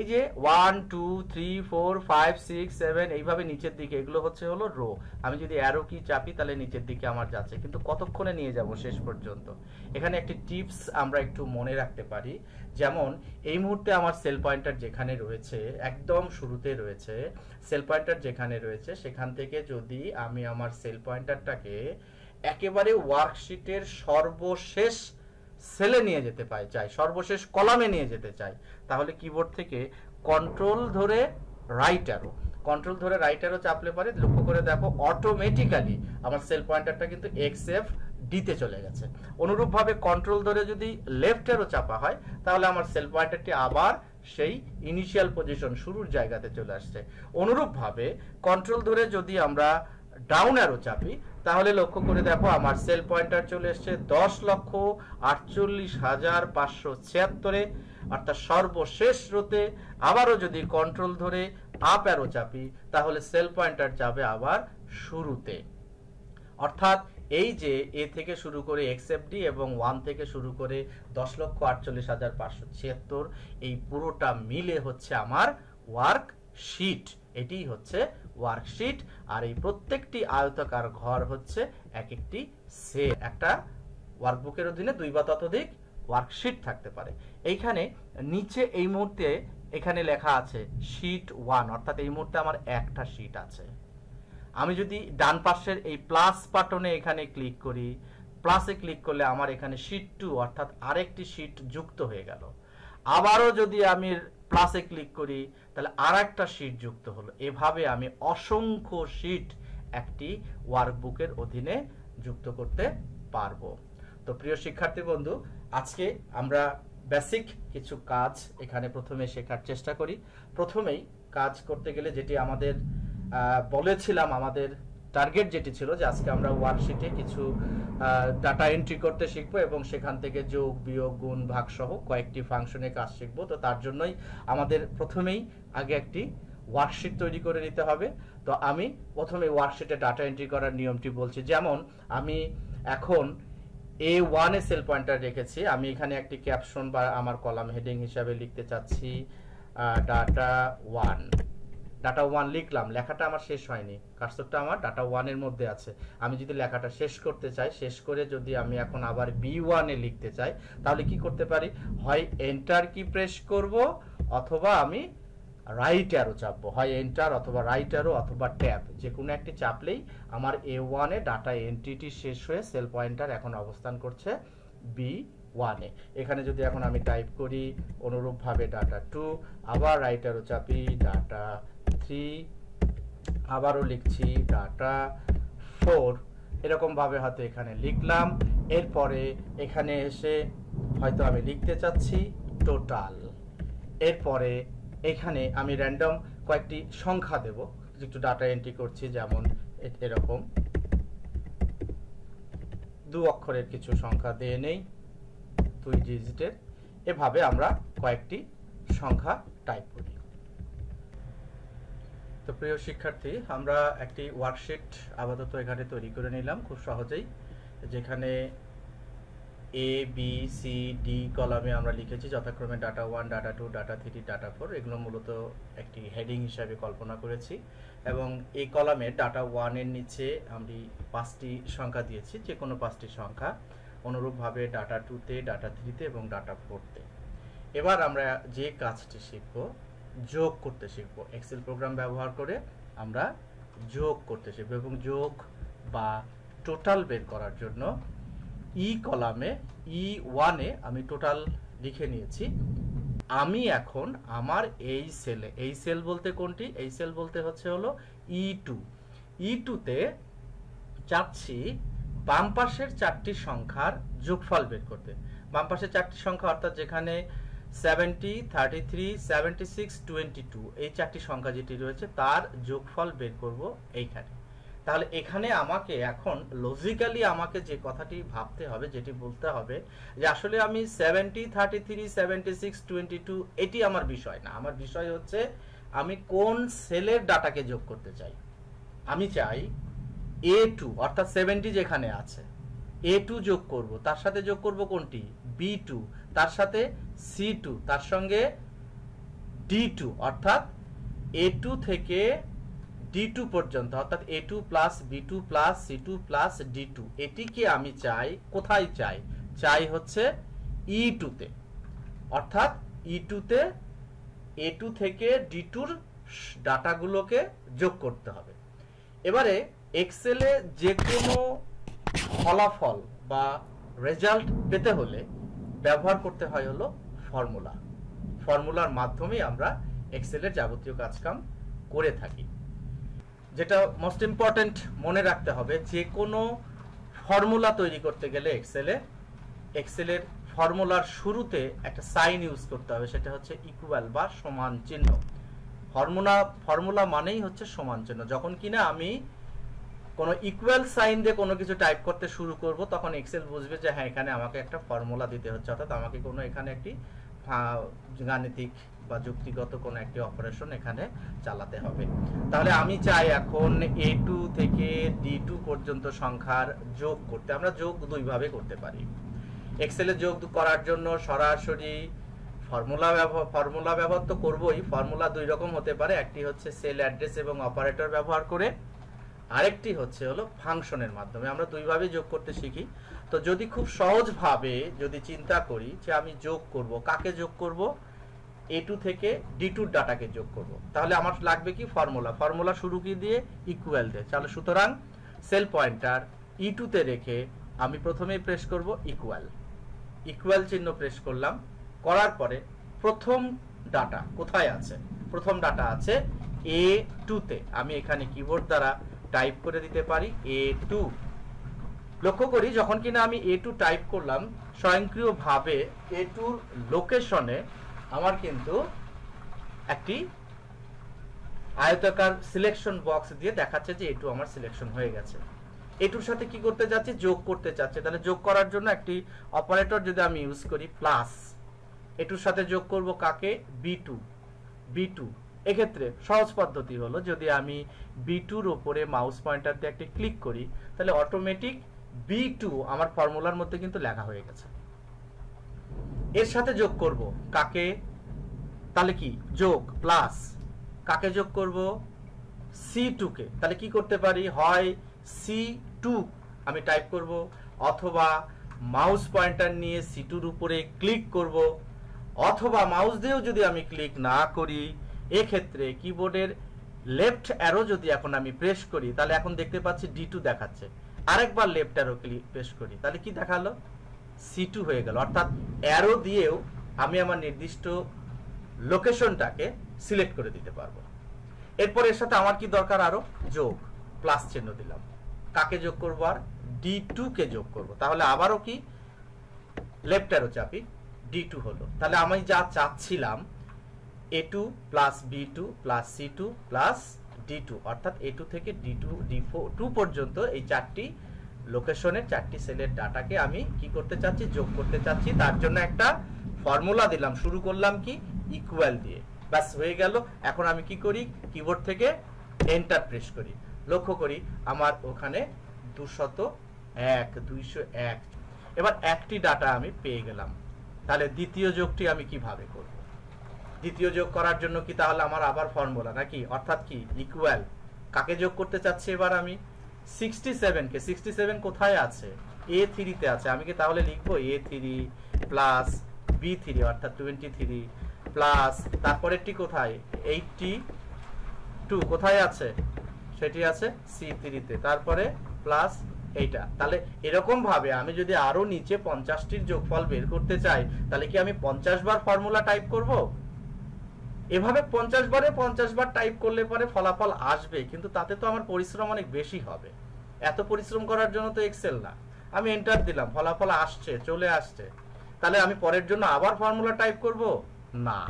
এই যে one two three four five six seven এইভাবে নিচের দিকে, এগুলো হচ্ছে হলো রো আমি যদি অ্যারো কি চাপি, তাহলে নিচের দিকে আমার যাচ্ছে। কিন্তু কতক্ষণে নিয়ে যাব শেষ পর্যন্ত? এখানে একটি টিপস আমরা একটু মনে রাখতে পারি। যেমন, এই মুহূর্তে আমার সেল পয়েন্টার যেখানে রয়েছে, একদম শুরুতে রয়েছে সেল পয়েন্টার যেখানে রয়েছে, সেখান থেকে যদি আমি আমার সেল পয়েন্টারটাকে একেবারে ওয়ার্কশিটের সর্বশেষ সেলে নিয়ে যেতে পাই, চাই, সর্বশেষ কলামে নিয়ে যেতে চাই তাহলে কিবোর্ড থেকে কন্ট্রোল ধরে রাইট অ্যারো কন্ট্রোল ধরে রাইট অ্যারো চাপলে পারে লক্ষ্য করে দেখো অটোমেটিক্যালি আমার সেল পয়েন্টারটা কিন্তু এক্স এফ ডিতে চলে গেছে। অনুরূপভাবে কন্ট্রোল ধরে যদি লেফট অ্যারো চাপা হয়, তাহলে আমার সেল পয়েন্টারটি আবার সেই ইনিশিয়াল পজিশন শুরুর জায়গাতে চলে আসছে। অনুরূপভাবে কন্ট্রোল ধরে যদি আমরা ডাউন অ্যারো চাপি, তাহলে লক্ষ্য করে দেখো আমার সেল পয়েন্টার চলে এসছে দশ লক্ষ আটচল্লিশ হাজার পাঁচশো ছিয়াত্তরে। অর্থাৎ সর্বশেষ রোতে আবারও যদি কন্ট্রোল ধরে আপ অ্যারো চাপি, তাহলে সেল পয়েন্টার যাবে আবার শুরুতে। অর্থাৎ এই যে এ থেকে শুরু করে এক্সএফডি এবং ওয়ান থেকে শুরু করে দশ লক্ষ আটচল্লিশ হাজার পাঁচশো ছিয়াত্তর, এই পুরোটা মিলে হচ্ছে আমার ওয়ার্ক শিট এটি হচ্ছে ওয়ার্কশিট আর এই প্রত্যেকটি আয়তাকার ঘর হচ্ছে এক একটি সে একটা ওয়ার্কবুকের অধীনে দুই বা ততোধিক ওয়ার্কশিট থাকতে পারে। এইখানে নিচে এই মুহূর্তে এখানে লেখা আছে শিট ওয়ান অর্থাৎ এই মুহূর্তে আমার একটা শিট আছে। আমি যদি ডান পাশের এই প্লাস বাটনে এখানে ক্লিক করি প্লাসে ক্লিক করলে আমার এখানে শিট টু অর্থাৎ আরেকটি শিট যুক্ত হয়ে গেল। আবারও যদি আমি প্লাসে ক্লিক করি তাহলে আর একটা শিট যুক্ত হলো। এভাবে আমি অসংখ্য শিট একটি ওয়ার্কবুকের অধীনে যুক্ত করতে পারব। তো প্রিয় শিক্ষার্থী বন্ধু, আজকে আমরা বেসিক কিছু কাজ এখানে প্রথমে শেখার চেষ্টা করি। প্রথমেই কাজ করতে গেলে যেটি আমাদের বলেছিলাম আমাদের টার্গেট যেটি ছিল যে আজকে আমরা ওয়ার্কশিটে কিছু ডাটা এন্ট্রি করতে শিখব এবং সেখান থেকে যোগ, বিয়োগ, গুণ ভাগ সহ কয়েকটি ফাংশনে কাজ শিখব। তো তার জন্যই আমাদের প্রথমেই আগে একটি ওয়ার্কশিট তৈরি করে নিতে হবে। তো আমি প্রথমে ওয়ার্কশিটে ডাটা এন্ট্রি করার নিয়মটি বলছি। যেমন, আমি এখন এ ওয়ানে সেল পয়েন্টার রেখেছি। আমি এখানে একটি ক্যাপশন বা আমার কলাম হেডিং হিসাবে লিখতে চাচ্ছি ডাটা ওয়ান ডাটা ওয়ান লিখলাম, লেখাটা আমার শেষ হয়নি। কার্সরটা আমার ডাটা ওয়ানের মধ্যে আছে। আমি যদি লেখাটা শেষ করতে চাই, শেষ করে যদি আমি এখন আবার বি ওয়ানে লিখতে চাই, তাহলে কি করতে পারি? হয় এন্টার কি প্রেস করব, অথবা আমি রাইট অ্যারো চাপবো। হয় এন্টার অথবা রাইট অ্যারো অথবা ট্যাব যে কোনো একটি চাপলেই আমার এ ওয়ানে ডাটা এন্ট্রিটি শেষ হয়ে সেল পয়েন্টার এখন অবস্থান করছে বি ওয়ানে এখানে যদি এখন আমি টাইপ করি, অনুরূপভাবে ডাটা টু আবার রাইটারও চাপি ডাটা থ্রি আবারও লিখছি ডাটা ফোর এরকমভাবে হয়তো এখানে লিখলাম। এরপরে এখানে এসে হয়তো আমি লিখতে চাচ্ছি টোটাল এরপরে এখানে আমি র্যান্ডম কয়েকটি সংখ্যা দেব। একটু ডাটা এন্ট্রি করছি, যেমন এরকম। দু অক্ষরের কিছু সংখ্যা দিয়ে নেই, দুই ডিজিটের এভাবে আমরা কয়েকটি সংখ্যা টাইপ করি। তো প্রিয় শিক্ষার্থী, আমরা একটি ওয়ার্কশিট আপাতত এখানে তৈরি করে নিলাম খুব সহজেই, যেখানে এ বি সি ডি কলামে আমরা লিখেছি যথাক্রমে data one data two data three data four এগুলো মূলত একটি হেডিং হিসাবে কল্পনা করেছি এবং এই কলামে ডাটা ওয়ানের নিচে আমি পাঁচটি সংখ্যা দিয়েছি যে কোনো পাঁচটি সংখ্যা। অনুরূপভাবে ডাটা টুতে ডাটা থ্রিতে এবং ডাটা ফোরতে এবার আমরা যে কাজটি শিখব যোগ করতে শিখব। এক্সেল প্রোগ্রাম ব্যবহার করে আমরা যোগ করতে শিখব এবং যোগ বা টোটাল বের করার জন্য ই কলামে ই ওয়ানে আমি টোটাল লিখে নিয়েছি। আমি এখন আমার এই সেলে এই সেল বলতে কোনটি? এই সেল বলতে হচ্ছে হলো ই টু ই টুতে চাচ্ছি বাম পাশের চারটি সংখ্যার যোগফল বের করতে। বাম পাশের চারটি সংখ্যা অর্থাৎ যেখানে seventy, thirty three, seventy six, twenty two, এই চারটি সংখ্যা যেটি রয়েছে, তার যোগফল বের করব এইখানে। তাহলে এখানে আমাকে এখন লজিক্যালি আমাকে যে কথাটি ভাবতে হবে, যেটি বলতে হবে, যে আসলে আমি seventy, thirty three, seventy six, twenty two, এটি আমার বিষয় না। আমার বিষয় হচ্ছে, আমি কোন সেলের ডাটাকে যোগ করতে চাই? আমি চাই এ টু অর্থাৎ সেভেন্টি যেখানে আছে এ টু যোগ করব। তার সাথে যোগ করব কোনটি? বি টু তার সাথে সি টু তার সঙ্গে ডি টু অর্থাৎ এ টু থেকে ডি টু পর্যন্ত, অর্থাৎ A two plus B two plus C two plus D two এটিকে আমি চাই, কোথায় চাই? চাই হচ্ছে ই টুতে অর্থাৎ ই টুতে এ টু থেকে ডি টুর ডাটাগুলোকে যোগ করতে হবে। এবারে এক্সেলে যে কোনো ফলাফল বা রেজাল্ট পেতে হলে ব্যবহার করতে হয় হলো ফর্মুলা। ফর্মুলার মাধ্যমেই আমরা এক্সেলের যাবতীয় কাজকাম করে থাকি। যেটা মোস্ট ইম্পর্টেন্ট মনে রাখতে হবে যে কোনো ফর্মুলা তৈরি করতে গেলে এক্সেলে এক্সেলের ফর্মুলার শুরুতে একটা সাইন ইউজ করতে হবে, সেটা হচ্ছে ইকুয়াল বা সমান চিহ্ন। ফর্মুলা ফর্মুলা মানেই হচ্ছে সমান চিহ্ন। যখন কিনা আমি কোনো ইকুয়াল সাইন দিয়ে কোনো কিছু টাইপ করতে শুরু করব, তখন এক্সেল বুঝবে যে হ্যাঁ এখানে আমাকে একটা ফর্মুলা দিতে হচ্ছে, অর্থাৎ আমাকে কোনো এখানে একটি গাণিতিক বা যুক্তিগত কোনো একটি অপারেশন এখানে চালাতে হবে। তাহলে আমি চাই এখন এ টু থেকে ডি টু পর্যন্ত সংখ্যার যোগ করতে, আমরা যোগ দুইভাবে করতে পারি। এক্সেলে যোগ করার জন্য সরাসরি ফর্মুলা ব্যবহার ফর্মুলা ব্যবহার তো করবোই ফর্মুলা দুই রকম হতে পারে, একটি হচ্ছে সেল অ্যাড্রেস এবং অপারেটর ব্যবহার করে, আরেকটি হচ্ছে হলো ফাংশনের মাধ্যমে। আমরা দুইভাবে যোগ করতে শিখি। তো যদি খুব সহজভাবে যদি চিন্তা করি যে আমি যোগ করব, কাকে যোগ করব? এ টু থেকে ডি টুর ডাটাকে যোগ করব। তাহলে আমার লাগবে কি? ফর্মুলা। ফর্মুলা শুরু কি দিয়ে? ইকুয়াল দিয়ে। তাহলে সুতরাং সেল পয়েন্টার ই টুতে রেখে আমি প্রথমেই প্রেস করব ইকুয়াল ইকুয়াল চিহ্ন প্রেস করলাম। করার পরে প্রথম ডাটা কোথায় আছে? প্রথম ডাটা আছে এ টুতে আমি এখানে কিবোর্ড দ্বারা টাইপ করে দিতে পারি এ টু লক্ষ্য করি যখন কিনা আমি এ টু টাইপ করলাম, স্বয়ংক্রিয়ভাবে এ টুর লোকেশনে আমার কিন্তু একটি আয়তাকার সিলেকশন বক্স দিয়ে দেখাচ্ছে যে এটু আমার সিলেকশন হয়ে গেছে। এটুর সাথে কি করতে যাচ্ছি? যোগ করতে চাচ্ছে তাহলে যোগ করার জন্য একটি অপারেটর যদি আমি ইউজ করি প্লাস এটুর সাথে যোগ করব কাকে? বি টু বি টু এক্ষেত্রে সহজ পদ্ধতি হলো, যদি আমি বি টুর ওপরে মাউস পয়েন্টার দিয়ে একটি ক্লিক করি, তাহলে অটোমেটিক বি টু আমার ফর্মুলার মধ্যে কিন্তু লেখা হয়ে গেছে। এর সাথে যোগ করব কাকে? তাহলে কি? যোগ প্লাস কাকে যোগ করব? সি টুকে তাহলে কি করতে পারি? হয় সি টু আমি টাইপ করব অথবা মাউস পয়েন্টার নিয়ে সি টুর উপরে ক্লিক করব অথবা মাউস দিয়েও যদি আমি ক্লিক না করি, এক্ষেত্রে কিবোর্ডের লেফট অ্যারো যদি এখন আমি প্রেস করি, তাহলে এখন দেখতে পাচ্ছি ডি টু দেখাচ্ছে। আরেকবার লেফট অ্যারো প্রেস করি। তাহলে কি দেখাল? সি টু হয়ে গেল। অর্থাৎ অ্যারো দিয়েও আমি আমার নির্দিষ্ট লোকেশনটাকে সিলেক্ট করে দিতে পারব। এরপর এর সাথে আমার কি দরকার আরও? যোগ প্লাস চিহ্ন দিলাম। কাকে যোগ করব আর? ডি কে যোগ করব। তাহলে আবারও কি? লেফট অ্যারো চাপি ডি টু হলো। তাহলে আমি যা চাচ্ছিলাম A two plus B two plus C two plus D two অর্থাৎ এ টু থেকে ডি টু ডি টু পর্যন্ত এই চারটি লোকেশনের চারটি সেলের ডাটাকে আমি কি করতে চাচ্ছি, যোগ করতে চাচ্ছি, তার জন্য একটা ফর্মুলা দিলাম। শুরু করলাম কি? ইকুয়াল দিয়ে। ব্যাস, হয়ে গেল। এখন আমি কি করি? কিবোর্ড থেকে এন্টার প্রেস করি। লক্ষ্য করি, আমার ওখানে দুশত এক, দুইশো এক। এবার একটি ডাটা আমি পেয়ে গেলাম। তাহলে দ্বিতীয় যোগটি আমি কীভাবে দ্বিতীয় যোগ করার জন্য কি তাহলে আমার আবার ফর্মুলা নাকি? অর্থাৎ কি? ইকুয়াল কাকে যোগ করতে চাচ্ছি এবার আমি? সিক্সটি সেভেনকে সিক্সটি সেভেন কোথায় আছে? এ থ্রিতে আছে। আমি কি তাহলে লিখব A three plus B three অর্থাৎ টোয়েন্টি থ্রি প্লাস তারপরেরটি কোথায়? এইটটি টু কোথায় আছে? সেটি আছে সি থ্রিতে তারপরে প্লাস এইটা। তাহলে এরকম ভাবে আমি যদি আরও নিচে পঞ্চাশটির যোগফল বের করতে চাই, তাহলে কি আমি পঞ্চাশ বার ফর্মুলা টাইপ করব? এভাবে পঞ্চাশ বারে পঞ্চাশ বার টাইপ করলে পরে ফলাফল আসবে, কিন্তু তাতে তো আমার পরিশ্রম অনেক বেশি হবে। এত পরিশ্রম করার জন্য তো এক্সেল না। আমি এন্টার দিলাম, ফলাফল আসছে, চলে আসছে। তাহলে আমি পরের জন্য আবার ফর্মুলা টাইপ করব? না।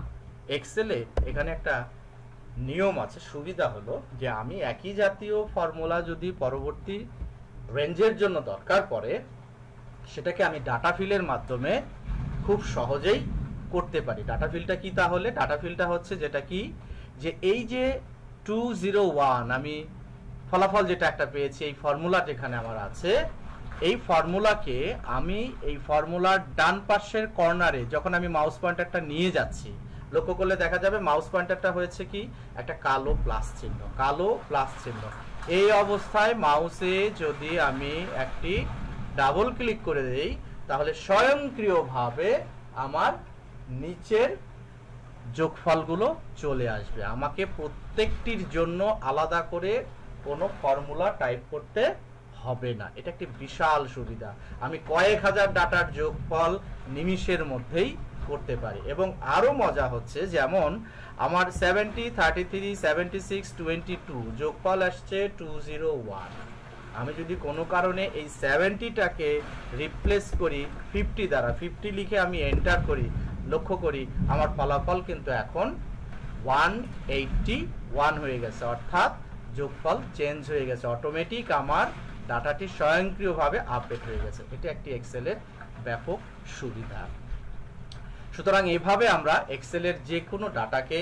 এক্সেলে এখানে একটা নিয়ম আছে, সুবিধা হলো যে আমি একই জাতীয় ফর্মুলা যদি পরবর্তী রেঞ্জের জন্য দরকার পড়ে, সেটাকে আমি ডাটা ফিলের মাধ্যমে খুব সহজেই করতে পারি। ডাটা ফিলটা কি তাহলে? ডাটা ফিলটা হচ্ছে যেটা কি? যে এই যে টু জিরো ওয়ান আমি ফলাফল যেটা একটা পেয়েছি, এই ফর্মুলা যেখানে আমার আছে, এই ফর্মুলাকে আমি এই ফর্মুলার ডান পাশের কর্নারে যখন আমি মাউস পয়েন্টারটা নিয়ে যাচ্ছি, লক্ষ্য করলে দেখা যাবে মাউস পয়েন্টারটা হয়েছে কি? একটা কালো প্লাস চিহ্ন, কালো প্লাস চিহ্ন। এই অবস্থায় মাউসে যদি আমি একটি ডাবল ক্লিক করে দেই, তাহলে স্বয়ংক্রিয়ভাবে আমার নিচের যোগফলগুলো চলে আসবে। আমাকে প্রত্যেকটির জন্য আলাদা করে কোনো ফর্মুলা টাইপ করতে হবে না। এটা একটি বিশাল সুবিধা। আমি কয়েক হাজার ডাটার যোগফল নিমিষের মধ্যেই করতে পারি। এবং আরও মজা হচ্ছে, যেমন আমার seventy thirty three seventy six twenty two যোগফল আসছে টু জিরো ওয়ান আমি যদি কোনো কারণে এই সেভেন্টিটাকে রিপ্লেস করি ফিফটি দ্বারা ফিফটি লিখে আমি এন্টার করি লক্ষ্য করি, আমার ফলাফল কিন্তু এখন ওয়ান এইটটি ওয়ান হয়ে গেছে, অর্থাৎ যোগফল চেঞ্জ হয়ে গেছে। অটোমেটিক আমার ডাটাটি স্বয়ংক্রিয়ভাবে আপডেট হয়ে গেছে। এটা একটি এক্সেলের ব্যাপক সুবিধা। সুতরাং এভাবে আমরা এক্সেলের যে কোনো ডাটাকে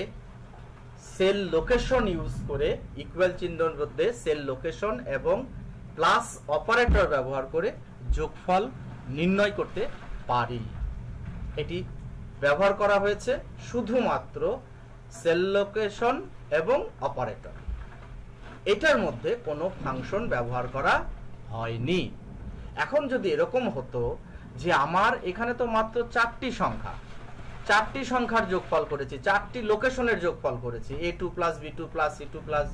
সেল লোকেশন ইউজ করে ইকুয়াল চিহ্নের মধ্যে সেল লোকেশন এবং প্লাস অপারেটর ব্যবহার করে যোগফল নির্ণয় করতে পারি। এটি ব্যবহার করা হয়েছে শুধুমাত্র সেল লোকেশন এবং অপারেটর। এটার মধ্যে কোনো ফাংশন ব্যবহার করা হয়নি। এখন যদি এরকম হতো যে আমার এখানে তো মাত্র চারটি সংখ্যা, চারটি সংখ্যার যোগফল করেছি, চারটি লোকেশনের যোগফল করেছি A two plus B two plus C two plus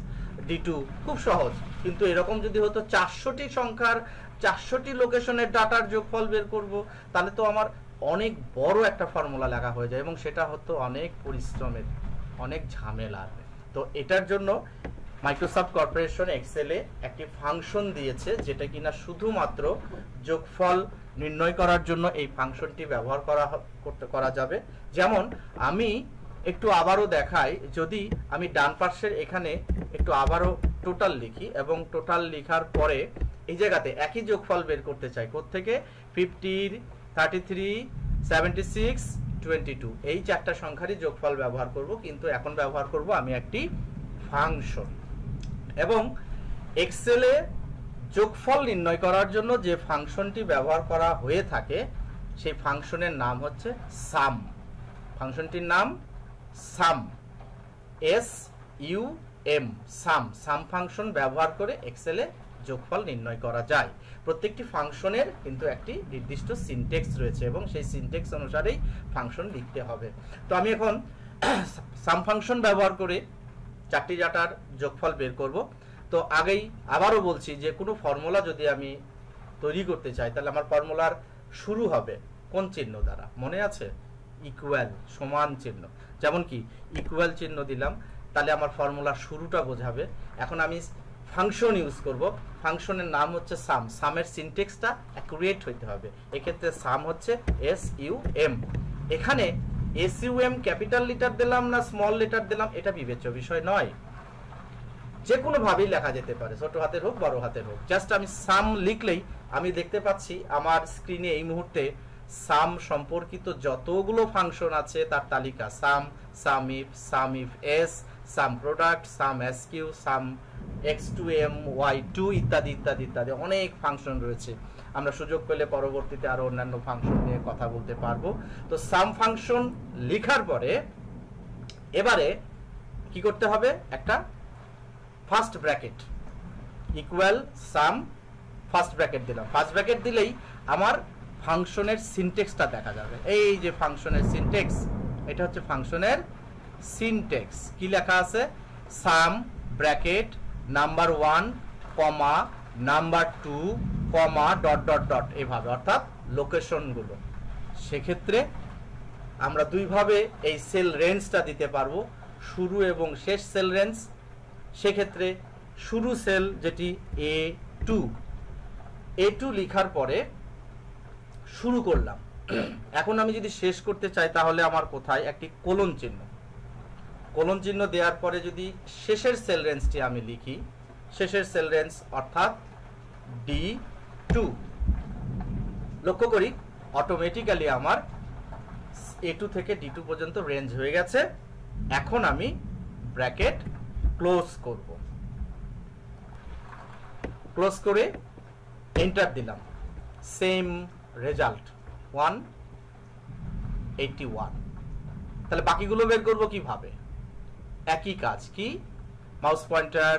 D two খুব সহজ। কিন্তু এরকম যদি হতো চারশোটি সংখ্যার, চারশোটি লোকেশনের ডাটার যোগফল বের করব, তাহলে তো আমার অনেক বড় একটা ফর্মুলা লেখা হয়ে যায় এবং সেটা হতো অনেক পরিশ্রমের, অনেক ঝামেলার। তো এটার জন্য মাইক্রোসফট কর্পোরেশন এক্সেলে একটি ফাংশন দিয়েছে যেটা কিনা শুধুমাত্র যোগফল নির্ণয় করার জন্য এই ফাংশনটি ব্যবহার করা করতে, করা যাবে। যেমন আমি একটু আবারও দেখাই, যদি আমি ডান পাশের এখানে একটু আবারও টোটাল লিখি এবং টোটাল লিখার পরে এই জায়গাতে একই যোগফল বের করতে চাই থেকে ফিফটির thirty three seventy six twenty two এই চারটা সংখ্যারই যোগফল ব্যবহার করব, কিন্তু এখন ব্যবহার করব আমি একটি ফাংশন এবং এক্সেলে যোগফল নির্ণয় করার জন্য যে ফাংশনটি ব্যবহার করা হয়ে থাকে, সেই ফাংশনের নাম হচ্ছে সাম ফাংশনটির নাম sum S U M sum sum function ব্যবহার করে এক্সেলে যোগফল নির্ণয় করা যায়। প্রত্যেকটি ফাংশনের কিন্তু একটি নির্দিষ্ট সিনটেক্স রয়েছে এবং সেই সিনটেক্স অনুসারেই ফাংশন লিখতে হবে। তো আমি এখন সাম ফাংশন ব্যবহার করে চারটি ডাটার যোগফল বের করব। তো আগেই আবারও বলছি যে কোনো ফর্মুলা যদি আমি তৈরি করতে চাই, তাহলে আমার ফর্মুলার শুরু হবে কোন চিহ্ন দ্বারা? মনে আছে? ইকুয়াল সমান চিহ্ন। যেমন কি ইকুয়াল চিহ্ন দিলাম, তাহলে আমার ফর্মুলার শুরুটা বোঝাবে। এখন আমি ফাংশন ইউজ করব। ফাংশনের নাম হচ্ছে সাম সামের সিনটেক্সটা অ্যাকুরেট হইতে হবে। এক্ষেত্রে সাম হচ্ছে এস ইউ এম এখানে S U M capital letter দিলাম না স্মল লেটার দিলাম, এটা বিবেচ্য বিষয় নয়। যে কোনো ভাবেই লেখা যেতে পারে, ছোট হাতের হোক, বড় হাতের হোক। জাস্ট আমি সাম লিখলেই আমি দেখতে পাচ্ছি আমার স্ক্রিনে এই মুহূর্তে সাম সম্পর্কিত যতগুলো ফাংশন আছে তার তালিকা। Sum sum if sum if S sum product sum SQ sum X two M Y two ইত্যাদি ইত্যাদি ইত্যাদি অনেক ফাংশন রয়েছে। আমরা সুযোগ পেলে পরবর্তীতে আরও অন্যান্য ফাংশন নিয়ে কথা বলতে পারব। তো সাম ফাংশন লেখার পরে এবারে কি করতে হবে? একটা first bracket equal sum first bracket দিলাম। ফার্স্ট ব্র্যাকেট দিলেই আমার ফাংশনের সিনটেক্সটা দেখা যাবে। এই যে ফাংশনের সিনটেক্স এটা হচ্ছে ফাংশনের সিনটেক্স কি লেখা আছে? Sum bracket number one comma number two comma dot dot dot এভাবে। অর্থাৎ লোকেশনগুলো সেক্ষেত্রে আমরা দুইভাবে এই সেল রেঞ্জটা দিতে পারব। শুরু এবং শেষ সেল রেঞ্জ সেক্ষেত্রে শুরু সেল যেটি এ টু এ টু লিখার পরে শুরু করলাম। এখন আমি যদি শেষ করতে চাই তাহলে আমার কোথায়? একটি কোলন চিহ্ন। কোলন চিহ্ন দেওয়ার পরে যদি শেষের সেল রেঞ্জটি আমি লিখি, শেষের সেল রেঞ্জ অর্থাৎ ডি টু লক্ষ্য করি অটোমেটিক্যালি আমার এ টু থেকে ডি টু পর্যন্ত রেঞ্জ হয়ে গেছে। এখন আমি ব্র্যাকেট ক্লোজ করব। ক্লোজ করে এন্টার দিলাম। Same result one eighty one তাহলে বাকিগুলো বের করব কীভাবে? একই কাজ কি? মাউস পয়েন্টার,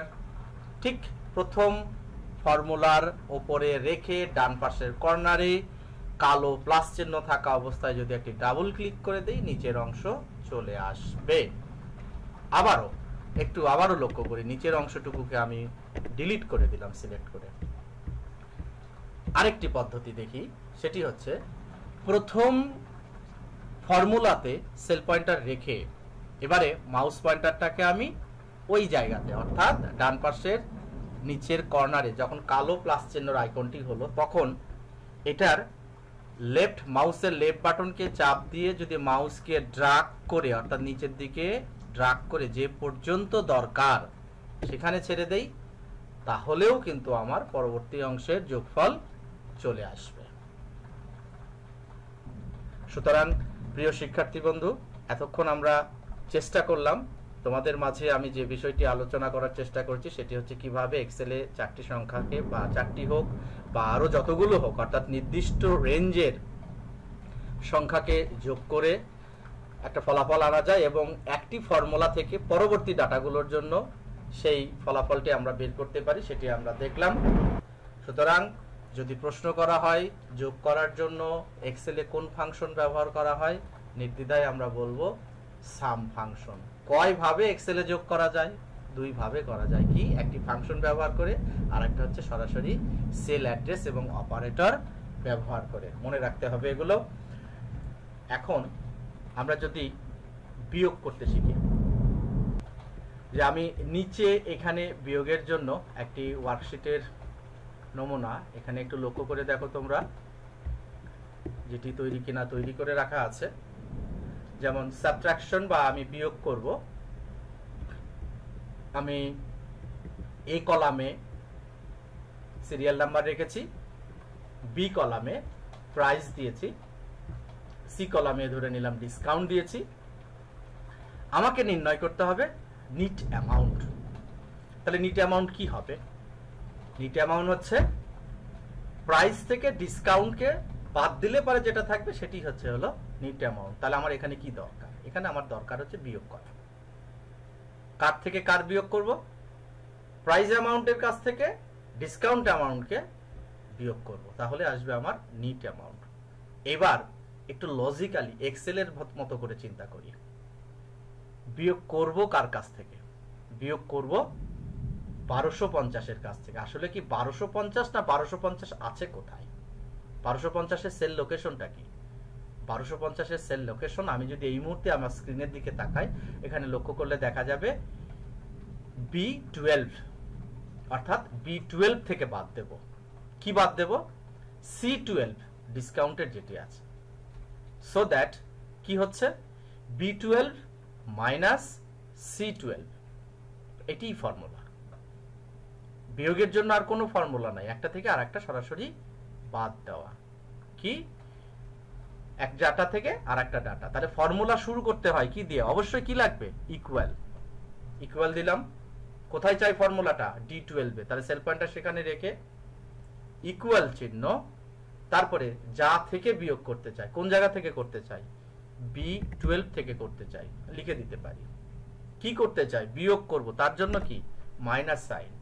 ঠিক প্রথম ফর্মুলার ওপরে রেখে ডান পাশের কর্নারে কালো প্লাস চিহ্ন থাকা অবস্থায় যদি একটি ডাবল ক্লিক করে দেই, নিচের অংশ চলে আসবে। আবারও, একটু আবারও লক্ষ্য করি, নিচের অংশটুকুকে আমি ডিলিট করে দিলাম, সিলেক্ট করে। আরেকটি পদ্ধতি দেখি, সেটি হচ্ছে প্রথম ফর্মুলাতে সেল পয়েন্টার রেখে এবারে মাউস পয়েন্টারটাকে আমি ওই জায়গাতে, অর্থাৎ ডান পাশের নিচের কর্নারে যখন কালো প্লাস চিহ্নর আইকনটি হলো, তখন এটার লেফট মাউসের লেফট বাটনকে চাপ দিয়ে যদি মাউসকে ড্রাগ করে, অর্থাৎ নিচের দিকে ড্রাগ করে যে পর্যন্ত দরকার সেখানে ছেড়ে দেই, তাহলেও কিন্তু আমার পরবর্তী অংশের যোগফল চলে আসবে। সুতরাং, প্রিয় শিক্ষার্থী বন্ধু, এতক্ষণ আমরা চেষ্টা করলাম। তোমাদের মাঝে আমি যে বিষয়টি আলোচনা করার চেষ্টা করছি, সেটি হচ্ছে কীভাবে এক্সেলে চারটি সংখ্যাকে বা চারটি হোক বা আরও যতগুলো হোক, অর্থাৎ নির্দিষ্ট রেঞ্জের সংখ্যাকে যোগ করে একটা ফলাফল আনা যায় এবং একটি ফর্মুলা থেকে পরবর্তী ডাটাগুলোর জন্য সেই ফলাফলটি আমরা বের করতে পারি, সেটি আমরা দেখলাম। সুতরাং যদি প্রশ্ন করা হয়, যোগ করার জন্য এক্সেলে কোন ফাংশন ব্যবহার করা হয়, নির্দ্বিধায় আমরা বলব সাম ফাংশন কয় ভাবে এক্সেলে যোগ করা যায়? দুই ভাবে করা যায়। কি? একটি ফাংশন ব্যবহার করে আর একটা হচ্ছে সরাসরি সেল অ্যাড্রেস এবং অপারেটর ব্যবহার করে। মনে রাখতে হবে এগুলো। এখন আমরা যদি বিয়োগ করতে শিখি। যে আমি নিচে এখানে বিয়োগের জন্য একটি ওয়ার্কশিটের নমুনা, এখানে একটু লক্ষ্য করে দেখো তোমরা। যেটি তৈরি কিনা তৈরি করে রাখা আছে। যেমন সাবট্রাকশন বা আমি বিয়োগ করব, আমি এই কলামে সিরিয়াল নাম্বার রেখেছি বি কলামে প্রাইস দিয়েছি সি কলামে ধরে নিলাম ডিসকাউন্ট দিয়েছি। আমাকে নির্ণয় করতে হবে নিট অ্যামাউন্ট তাহলে নিট অ্যামাউন্ট কি হবে? নিট অ্যামাউন্ট হচ্ছে প্রাইস থেকে ডিসকাউন্টকে বাদ দিলে পরে যেটা থাকবে সেটি হচ্ছে হলো নিট অ্যামাউন্ট তাহলে আমার এখানে কি দরকার? এখানে আমার দরকার হচ্ছে বিয়োগ করা। কার থেকে কার বিয়োগ করব? প্রাইস অ্যামাউন্টের কাছ থেকে ডিসকাউন্ট অ্যামাউন্টকে বিয়োগ করব। তাহলে আসবে আমার নিট অ্যামাউন্ট এবার একটু লজিক্যালি এক্সেলের মতো করে চিন্তা করি। বিয়োগ করব কার কাছ থেকে? বিয়োগ করব বারোশো পঞ্চাশের কাছ থেকে। আসলে কি বারোশো পঞ্চাশ না বারোশো পঞ্চাশ আছে কোথায়? বারোশো পঞ্চাশের সেল লোকেশনটা কি? বারোশো পঞ্চাশের সেল লোকেশন আমি যদি এই মুহূর্তে আমার স্ক্রিনের দিকে তাকাই, এখানে লক্ষ্য করলে দেখা যাবে বি টুয়েলভ অর্থাৎ বি টুয়েলভ থেকে বাদ দেব। কি বাদ দেব? সি টুয়েলভ ডিসকাউন্টের যেটি আছে। সো দ্যাট কি হচ্ছে? B twelve minus C twelve এটিই ফর্মুলা বিয়োগের জন্য আর কোনো ফর্মুলা নাই। একটা থেকে আর একটা সরাসরি বাদ দেওয়া। কি? এক ডাটা থেকে আর একটা ডাটা তাহলে ফর্মুলা শুরু করতে হয় কি দিয়ে? অবশ্যই কি লাগবে? ইকুয়াল ইকুয়াল দিলাম। কোথায় চাই ফর্মুলাটা ডি টুয়েলভে তাহলে সেল পয়েন্টটা সেখানে রেখে ইকুয়াল চিহ্ন, তারপরে যা থেকে বিয়োগ করতে চাই, কোন জায়গা থেকে করতে চাই? বি টুয়েলভ থেকে করতে চাই। লিখে দিতে পারি। কি করতে চাই? বিয়োগ করব। তার জন্য কি? মাইনাস সাইন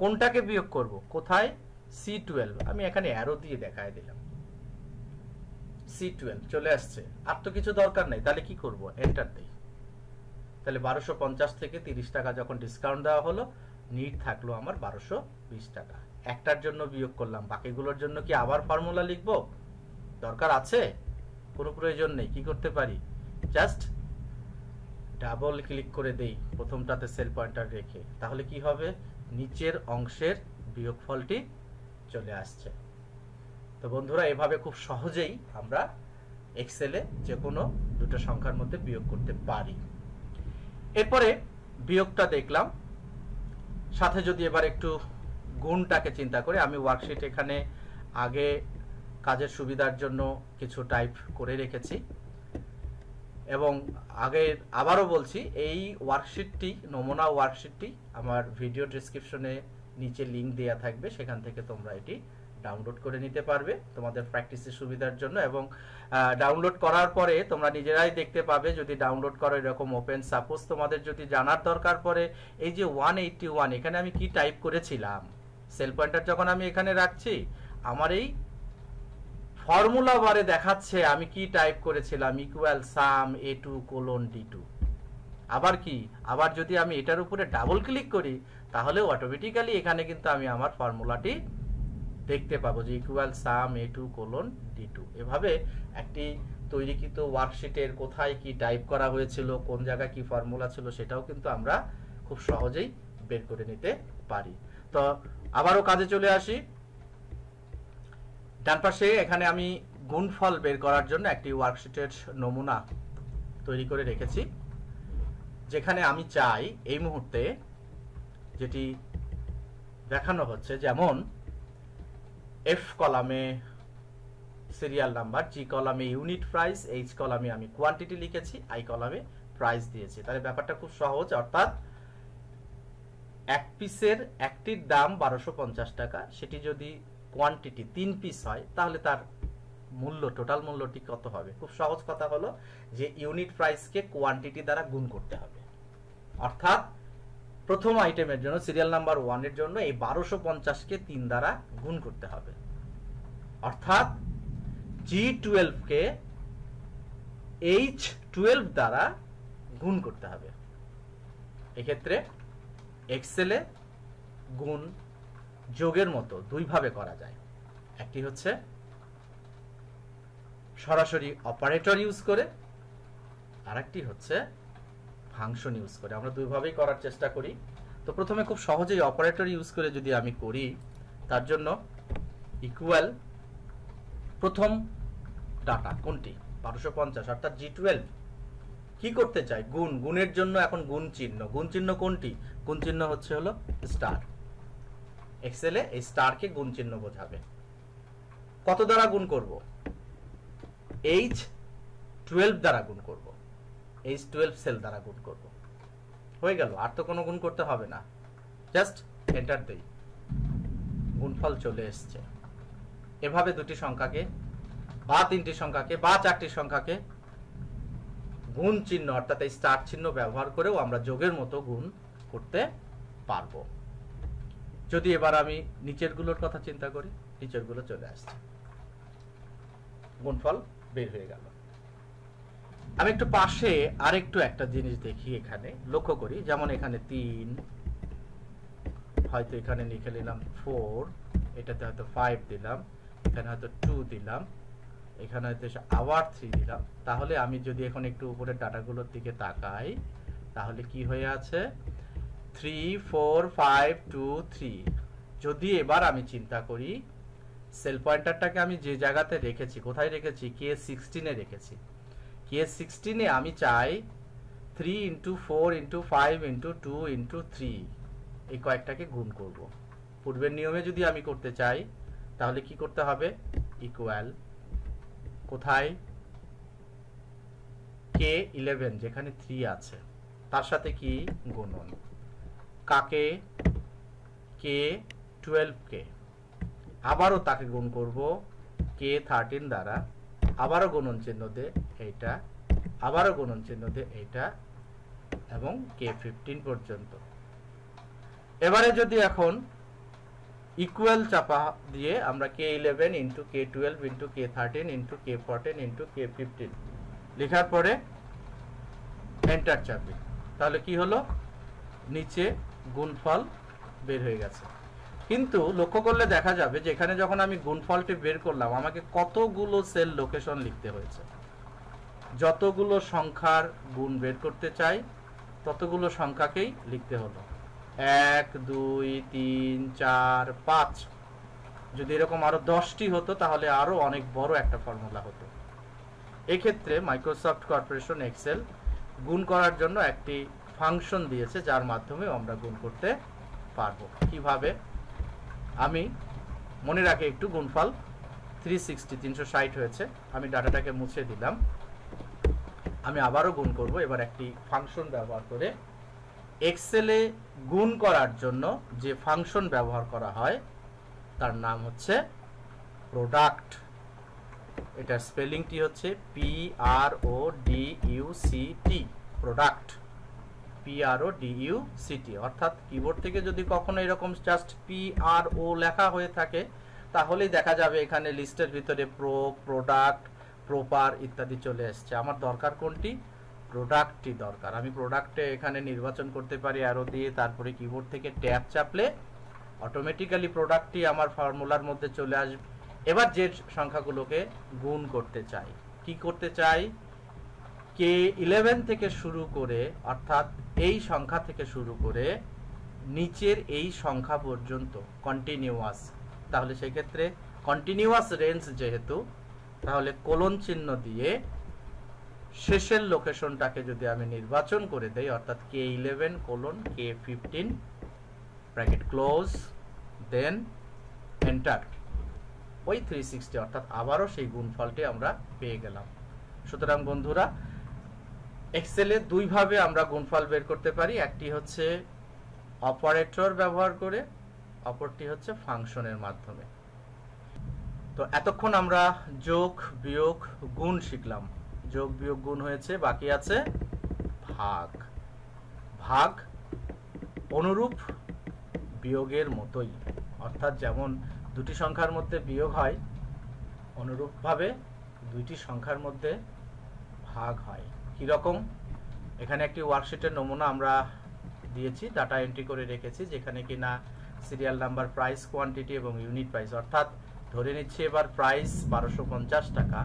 কোনটাকে বিয়োগ করব? কোথায়? সি টুয়েলভ আমি এখানে অ্যারো দিয়ে দেখায় দিলাম। সি টুয়েলভ চলে আসছে। আর তো কিছু দরকার নেই, তাহলে কি করব? এন্টার দিই। তাহলে বারোশো পঞ্চাশ থেকে তিরিশ টাকা যখন ডিসকাউন্ট দেওয়া হলো নিট থাকল আমার বারোশো বিশ টাকা। একটার জন্য বিয়োগ করলাম, বাকিগুলোর জন্য কি আবার ফর্মুলা লিখব? দরকার আছে? কোনো প্রয়োজন নেই, কি করতে পারি? জাস্ট ডাবল ক্লিক করে দেই, প্রথমটাতে সেল পয়েন্টার রেখে। তাহলে কি হবে? নিচের অংশের বিয়োগফলটি চলে আসছে। তো বন্ধুরা, এভাবে খুব সহজেই আমরা এক্সেলে যে কোনো দুটো সংখ্যার মধ্যে বিয়োগ করতে পারি। এরপরে বিয়োগটা দেখলাম। সাথে যদি এবার একটু গুণটাকে চিন্তা করি, আমি ওয়ার্কশিট এখানে আগে কাজের সুবিধার জন্য কিছু টাইপ করে রেখেছি এবং আগে আবারও বলছি, এই ওয়ার্কশিটটি নমুনা ওয়ার্কশিটটি আমার ভিডিও ডিসক্রিপশনে নিচে লিঙ্ক দেওয়া থাকবে, সেখান থেকে তোমরা এটি ডাউনলোড করে নিতে পারবে তোমাদের প্র্যাকটিসের সুবিধার জন্য এবং ডাউনলোড করার পরে তোমরা নিজেরাই দেখতে পাবে যদি ডাউনলোড করো এরকম ওপেন সাপোজ তোমাদের যদি জানার দরকার পড়ে, এই যে ওয়ান এইটটি ওয়ান এখানে আমি কি টাইপ করেছিলাম? সেল পয়েন্টার যখন আমি এখানে রাখছি, আমার এই ফর্মুলা বারে দেখাচ্ছে আমি কি টাইপ করেছিলাম equal sum A two colon D two আবার কি? আবার যদি আমি এটার উপরে ডাবল ক্লিক করি, তাহলে অটোমেটিক্যালি এখানে কিন্তু আমি আমার ফর্মুলাটি দেখতে পাবো যে equal sum A two colon D two এভাবে একটি তৈরিকৃত ওয়ার্কশিটের কোথায় কি টাইপ করা হয়েছিল, কোন জায়গায় কি ফর্মুলা ছিল, সেটাও কিন্তু আমরা খুব সহজেই বের করে নিতে পারি। তো আবারও কাজে চলে আসি। ডান পাশে এখানে আমি গুণফল বের করার জন্য একটি ওয়ার্কশিটের নমুনা তৈরি করে রেখেছি, যেখানে আমি চাই এই মুহূর্তে যেটি দেখানো হচ্ছে যেমন এফ কলামে সিরিয়াল নাম্বার জি কলামে ইউনিট প্রাইস এইচ কলামে আমি কোয়ান্টিটি লিখেছি আই কলামে প্রাইস দিয়েছি। তাহলে ব্যাপারটা খুব সহজ, অর্থাৎ এক পিসের একটির দাম বারোশো পঞ্চাশ টাকা, সেটি যদি কোয়ান্টিটি তিন পিস হয়, তাহলে তার মূল্য টোটাল মূল্যটি কত হবে? খুব সহজ কথা হলো যে ইউনিট প্রাইসকে কোয়ান্টিটি দ্বারা গুণ করতে হবে। অর্থাৎ প্রথম আইটেমের জন্য সিরিয়াল নাম্বার ওয়ানের জন্য এই বারোশো পঞ্চাশকে তিন দ্বারা গুণ করতে হবে। অর্থাৎ জি টুয়েলভকে এইচ টুয়েলভ দ্বারা গুণ করতে হবে। এক্ষেত্রে এক্সেলে গুণ যোগের মতো দুইভাবে করা যায়। একটি হচ্ছে সরাসরি অপারেটর ইউজ করে, আরেকটি হচ্ছে ফাংশন ইউজ করে। আমরা দুইভাবেই করার চেষ্টা করি। তো প্রথমে খুব সহজেই অপারেটর ইউজ করে যদি আমি করি, তার জন্য ইকুয়াল প্রথম ডাটা কোনটি? বারোশো পঞ্চাশ, অর্থাৎ জি টুয়েলভ কি করতে চাই? গুণ। গুণের জন্য এখন গুণ চিহ্ন। গুণ চিহ্ন কোনটি? গুণ চিহ্ন হচ্ছে হলো স্টার এক্সেলে এই স্টারকে গুণ চিহ্ন বোঝাবে। কত দ্বারা গুণ করব? এইচ টুয়েলভ দ্বারা গুণ করব। এইচ টুয়েলভ সেল দ্বারা গুণ করব। হয়ে গেল, আর তো কোনো গুণ করতে হবে না। জাস্ট এন্টার দেই। গুণফল চলে এসছে। এভাবে দুটি সংখ্যাকে, বা তিনটি সংখ্যাকে, বা চারটি সংখ্যাকে গুণ চিহ্ন, অর্থাৎ এই স্টার চিহ্ন ব্যবহার করেও আমরা যোগের মতো গুণ করতে পারব। যদি এবার আমি নিচেরগুলোর কথা চিন্তা করি নিচেরগুলো চলে আসছে। গুণফল বের হয়ে গেল। আমি একটু পাশে আরেকটু একটা জিনিস দেখি এখানে, লক্ষ্য করি। যেমন এখানে তিন, হয়তো এখানে লিখে নিলাম ফোর, এটাতে হয়তো ফাইভ দিলাম, এখানে হয়তো টু দিলাম, এখানে হয়তো আবার থ্রি দিলাম। তাহলে আমি যদি এখন একটু উপরের ডাটাগুলোর দিকে তাকাই, তাহলে কি হয়ে আছে? Three four five two three যদি এবার আমি চিন্তা করি সেল পয়েন্টারটাকে আমি যে জায়গাতে রেখেছি, কোথায় রেখেছি? কে সিক্সটিনে রেখেছি। কে সিক্সটিনে আমি চাই three into four into five into two into three এই কয়েকটাকে গুণ করব। পূর্বের নিয়মে যদি আমি করতে চাই, তাহলে কি করতে হবে? ইকুয়াল কোথায়? কে ইলেভেন যেখানে থ্রি আছে। তার সাথে কি গুণন? কাকে? K twelve K. আবারও তাকে গুণ করব কে থার্টিন দ্বারা। আবারও গুণন চিহ্ন দে এইটা, আবারও গুণন চিহ্ন দে এইটা এবং কে ফিফটিন পর্যন্ত। এবারে যদি এখন ইকুয়াল চাপা দিয়ে আমরা K eleven into K twelve into K thirteen into K fourteen into K fifteen লেখার পরে এন্টার চাপি তাহলে কি হলো? নিচে গুণফল বের হয়ে গেছে। কিন্তু লক্ষ্য করলে দেখা যাবে যে এখানে যখন আমি গুণফলটি বের করলাম, আমাকে কতগুলো সেল লোকেশন লিখতে হয়েছে। যতগুলো সংখ্যার গুণ বের করতে চাই, ততগুলো সংখ্যাকেই লিখতে হলো। এক, দুই, তিন, চার, পাঁচ। যদি এরকম আরও দশটি হতো, তাহলে আরও অনেক বড় একটা ফর্মুলা হতো। এক্ষেত্রে মাইক্রোসফট কর্পোরেশন এক্সেল গুণ করার জন্য একটি ফাংশন দিয়েছে, যার মাধ্যমে আমরা গুণ করতে পারব। কীভাবে? আমি মনে রাখে একটু গুণফল থ্রি সিক্সটি তিনশো ষাট হয়েছে। আমি ডাটাটাকে মুছে দিলাম। আমি আবারও গুণ করব। এবার একটি ফাংশন ব্যবহার করে এক্সেলে গুণ করার জন্য যে ফাংশন ব্যবহার করা হয়, তার নাম হচ্ছে প্রোডাক্ট এটার স্পেলিংটি হচ্ছে P R O D U C T product P R O D U C অর্থাৎ কিবোর্ড থেকে যদি কখনো এরকম জাস্ট পি আর ও লেখা হয়ে থাকে, তাহলেই দেখা যাবে এখানে লিস্টের ভিতরে প্রো প্রোডাক্ট প্রপার ইত্যাদি চলে এসছে। আমার দরকার কোনটি? প্রোডাক্টটি দরকার। আমি প্রোডাক্টে এখানে নির্বাচন করতে পারি আরও দিয়ে, তারপরে কিবোর্ড থেকে ট্যাব চাপলে অটোমেটিক্যালি প্রোডাক্টটি আমার ফর্মুলার মধ্যে চলে আসবে। এবার যে সংখ্যাগুলোকে গুণ করতে চাই, কি করতে চাই? কে ইলেভেন থেকে শুরু করে, অর্থাৎ এই সংখ্যা থেকে শুরু করে নিচের এই সংখ্যা পর্যন্ত কন্টিনিউয়াস তাহলে সেক্ষেত্রে কন্টিনিউয়াস রেঞ্জ যেহেতু, তাহলে কোলন চিহ্ন দিয়ে শেষের লোকেশনটাকে যদি আমি নির্বাচন করে দেই, অর্থাৎ K eleven colon, K fifteen bracket close দেন এন্টার ওই থ্রি সিক্সটি অর্থাৎ আবারও সেই গুণফলটি আমরা পেয়ে গেলাম। সুতরাং বন্ধুরা এক্সেলে দুইভাবে আমরা গুণফল বের করতে পারি। একটি হচ্ছে অপারেটর ব্যবহার করে, অপরটি হচ্ছে ফাংশনের মাধ্যমে। তো এতক্ষণ আমরা যোগ, বিয়োগ, গুণ শিখলাম। যোগ, বিয়োগ, গুণ হয়েছে, বাকি আছে ভাগ। ভাগ অনুরূপ বিয়োগের মতোই। অর্থাৎ যেমন দুটি সংখ্যার মধ্যে বিয়োগ হয়, অনুরূপভাবে দুইটি সংখ্যার মধ্যে ভাগ হয়। কীরকম? এখানে একটি ওয়ার্কশিটের নমুনা আমরা দিয়েছি ডাটা এন্ট্রি করে রেখেছি, যেখানে কি না সিরিয়াল নাম্বার প্রাইস কোয়ান্টিটি এবং ইউনিট প্রাইস অর্থাৎ ধরে নিচ্ছি এবার প্রাইস বারোশো পঞ্চাশ টাকা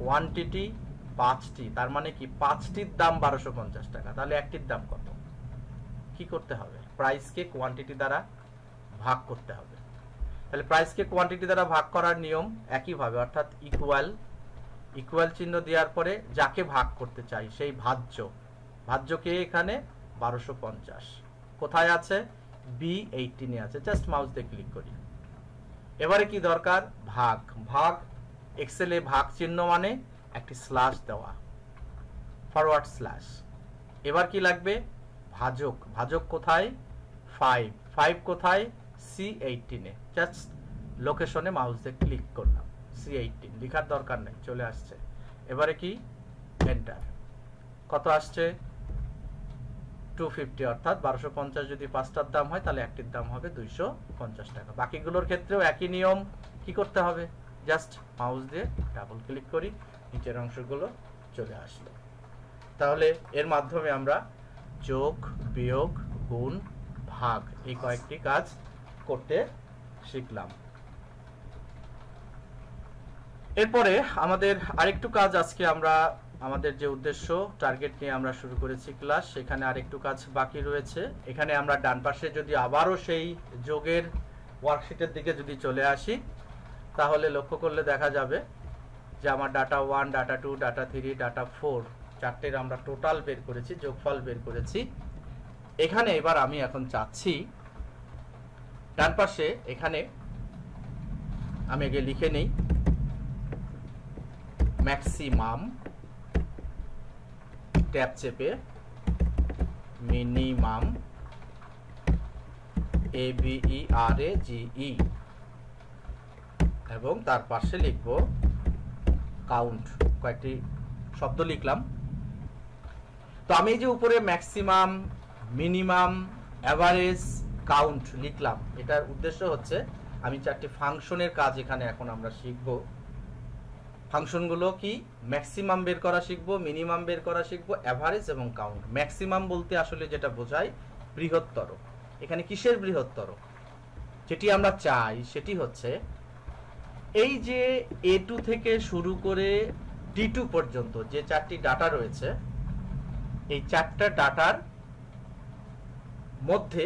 কোয়ান্টিটি পাঁচটি, তার মানে কি পাঁচটির দাম বারোশো পঞ্চাশ টাকা। তাহলে একটির দাম কত? কি করতে হবে? প্রাইসকে কোয়ান্টিটি দ্বারা ভাগ করতে হবে। তাহলে প্রাইসকে কোয়ান্টিটি দ্বারা ভাগ করার নিয়ম একইভাবে, অর্থাৎ ইকুয়াল ইকুয়াল চিহ্ন দেওয়ার পরে যাকে ভাগ করতে চাই, সেই ভাজ্য। ভাজ্যকে এখানে? বারোশো পঞ্চাশ। কোথায় আছে? বি এইটিনে আছে। জাস্ট মাউস ক্লিক করি। এবারে কি দরকার? ভাগ। ভাগ এক্সেলে ভাগ চিহ্ন মানে একটি স্ল্যাশ দেওয়া। ফরওয়ার্ড স্ল্যাশ এবার কি লাগবে? ভাজক। ভাজক কোথায়? ফাইভ ফাইভ কোথায়? সি এইটিনে জাস্ট লোকেশনে মাউস ক্লিক করলাম। সি এইটিন লেখার দরকার নেই, চলে আসছে। এবারে কি? এন্টার কত আসছে? টু ফিফটি অর্থাৎ বারোশো পঞ্চাশ যদি পাঁচটার দাম হয়, তাহলে একটির দাম হবে দুইশো পঞ্চাশ টাকা। বাকিগুলোর ক্ষেত্রেও একই নিয়ম, কি করতে হবে? জাস্ট মাউস দিয়ে ডাবল ক্লিক করি, নিচের অংশগুলো চলে আসলো। তাহলে এর মাধ্যমে আমরা যোগ, বিয়োগ, গুণ, ভাগ এই কয়েকটি কাজ করতে শিখলাম। এরপরে আমাদের আরেকটু কাজ আজকে আমরা, আমাদের যে উদ্দেশ্য টার্গেট নিয়ে আমরা শুরু করেছি ক্লাস সেখানে আরেকটু কাজ বাকি রয়েছে। এখানে আমরা ডান পাশে যদি আবারও সেই যোগের ওয়ার্কশিটের দিকে যদি চলে আসি, তাহলে লক্ষ্য করলে দেখা যাবে যে আমার data one data two data three data four চারটের আমরা টোটাল বের করেছি, যোগফল বের করেছি। এখানে এবার আমি এখন চাচ্ছি, ডান পাশে এখানে আমি আগে লিখে নেই। ম্যাক্সিমাম ট্যাপ চেপে minimum A V E R A G E এবং তার পাশে লিখব কাউন্ট কয়েকটি শব্দ লিখলাম। তো আমি যে উপরে ম্যাক্সিমাম, মিনিমাম অ্যাভারেজ কাউন্ট লিখলাম, এটার উদ্দেশ্য হচ্ছে আমি চারটি ফাংশনের কাজ এখানে এখন আমরা শিখব। ফাংশনগুলো কি? ম্যাক্সিমাম বের করা শিখব, মিনিমাম বের করা শিখব অ্যাভারেজ এবং কাউন্ট ম্যাক্সিমাম বলতে আসলে যেটা বোঝায়, বৃহত্তর। এখানে কিসের বৃহত্তর? যেটি আমরা চাই সেটি হচ্ছে, এই যে এ টু থেকে শুরু করে ডি টু পর্যন্ত যে চারটি ডাটা রয়েছে, এই চারটা ডাটার মধ্যে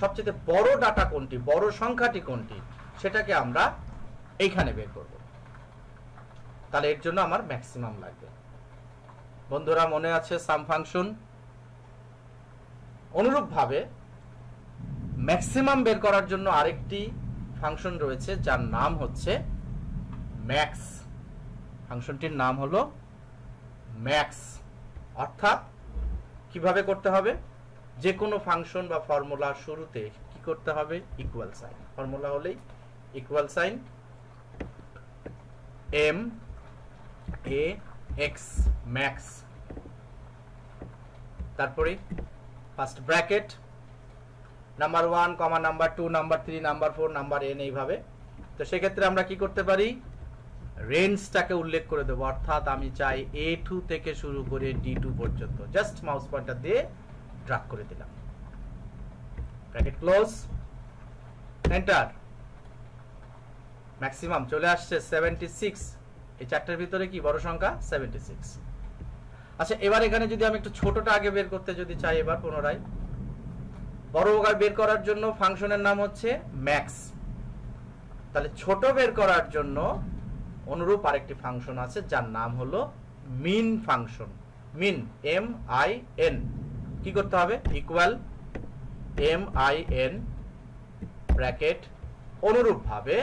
সবচেয়ে বড় ডাটা কোনটি, বড় সংখ্যাটি কোনটি, সেটাকে আমরা এইখানে বের করব। তাহলে এর জন্য আমার ম্যাক্সিমাম লাগবে। বন্ধুরা, মনে আছে সাম ফাংশন? অনুরূপভাবে ম্যাক্সিমাম বের করার জন্য আরেকটি ফাংশন রয়েছে, যার নাম হচ্ছে ম্যাক্স ফাংশনটির নাম হলো ম্যাক্স অর্থাৎ কীভাবে করতে হবে? যে কোনো ফাংশন বা ফর্মুলার শুরুতে কি করতে হবে? ইকুয়াল সাইন ফর্মুলা হলেই equal sign M A X max তারপরে first bracket number one comma number two number three number four number N এইভাবে। তো সেক্ষেত্রে আমরা কি করতে পারি? রেঞ্জটাকে উল্লেখ করে দেবো। অর্থাৎ আমি চাই এ টু থেকে শুরু করে ডি টু পর্যন্ত। জাস্ট মাউস পয়েন্টার দিয়ে ড্রাগ করে দিলাম। Bracket close. এন্টার ম্যাক্সিমাম চলে আসছে সেভেন্টি সিক্স এই চারটার ভিতরে কি? বড় সংখ্যা? সেভেন্টি সিক্স আচ্ছা এবার এখানে যদি আমি একটু ছোটটা আগে বের করতে যদি চাই এবার পুনরায়। বড় বের করার জন্য ফাংশনের নাম হচ্ছে ম্যাক্স তাহলে ছোট বের করার জন্য অনুরূপ আরেকটি ফাংশন আছে, যার নাম হলো min function. Min M I N কি করতে হবে? Equal M I N bracket অনুরূপভাবে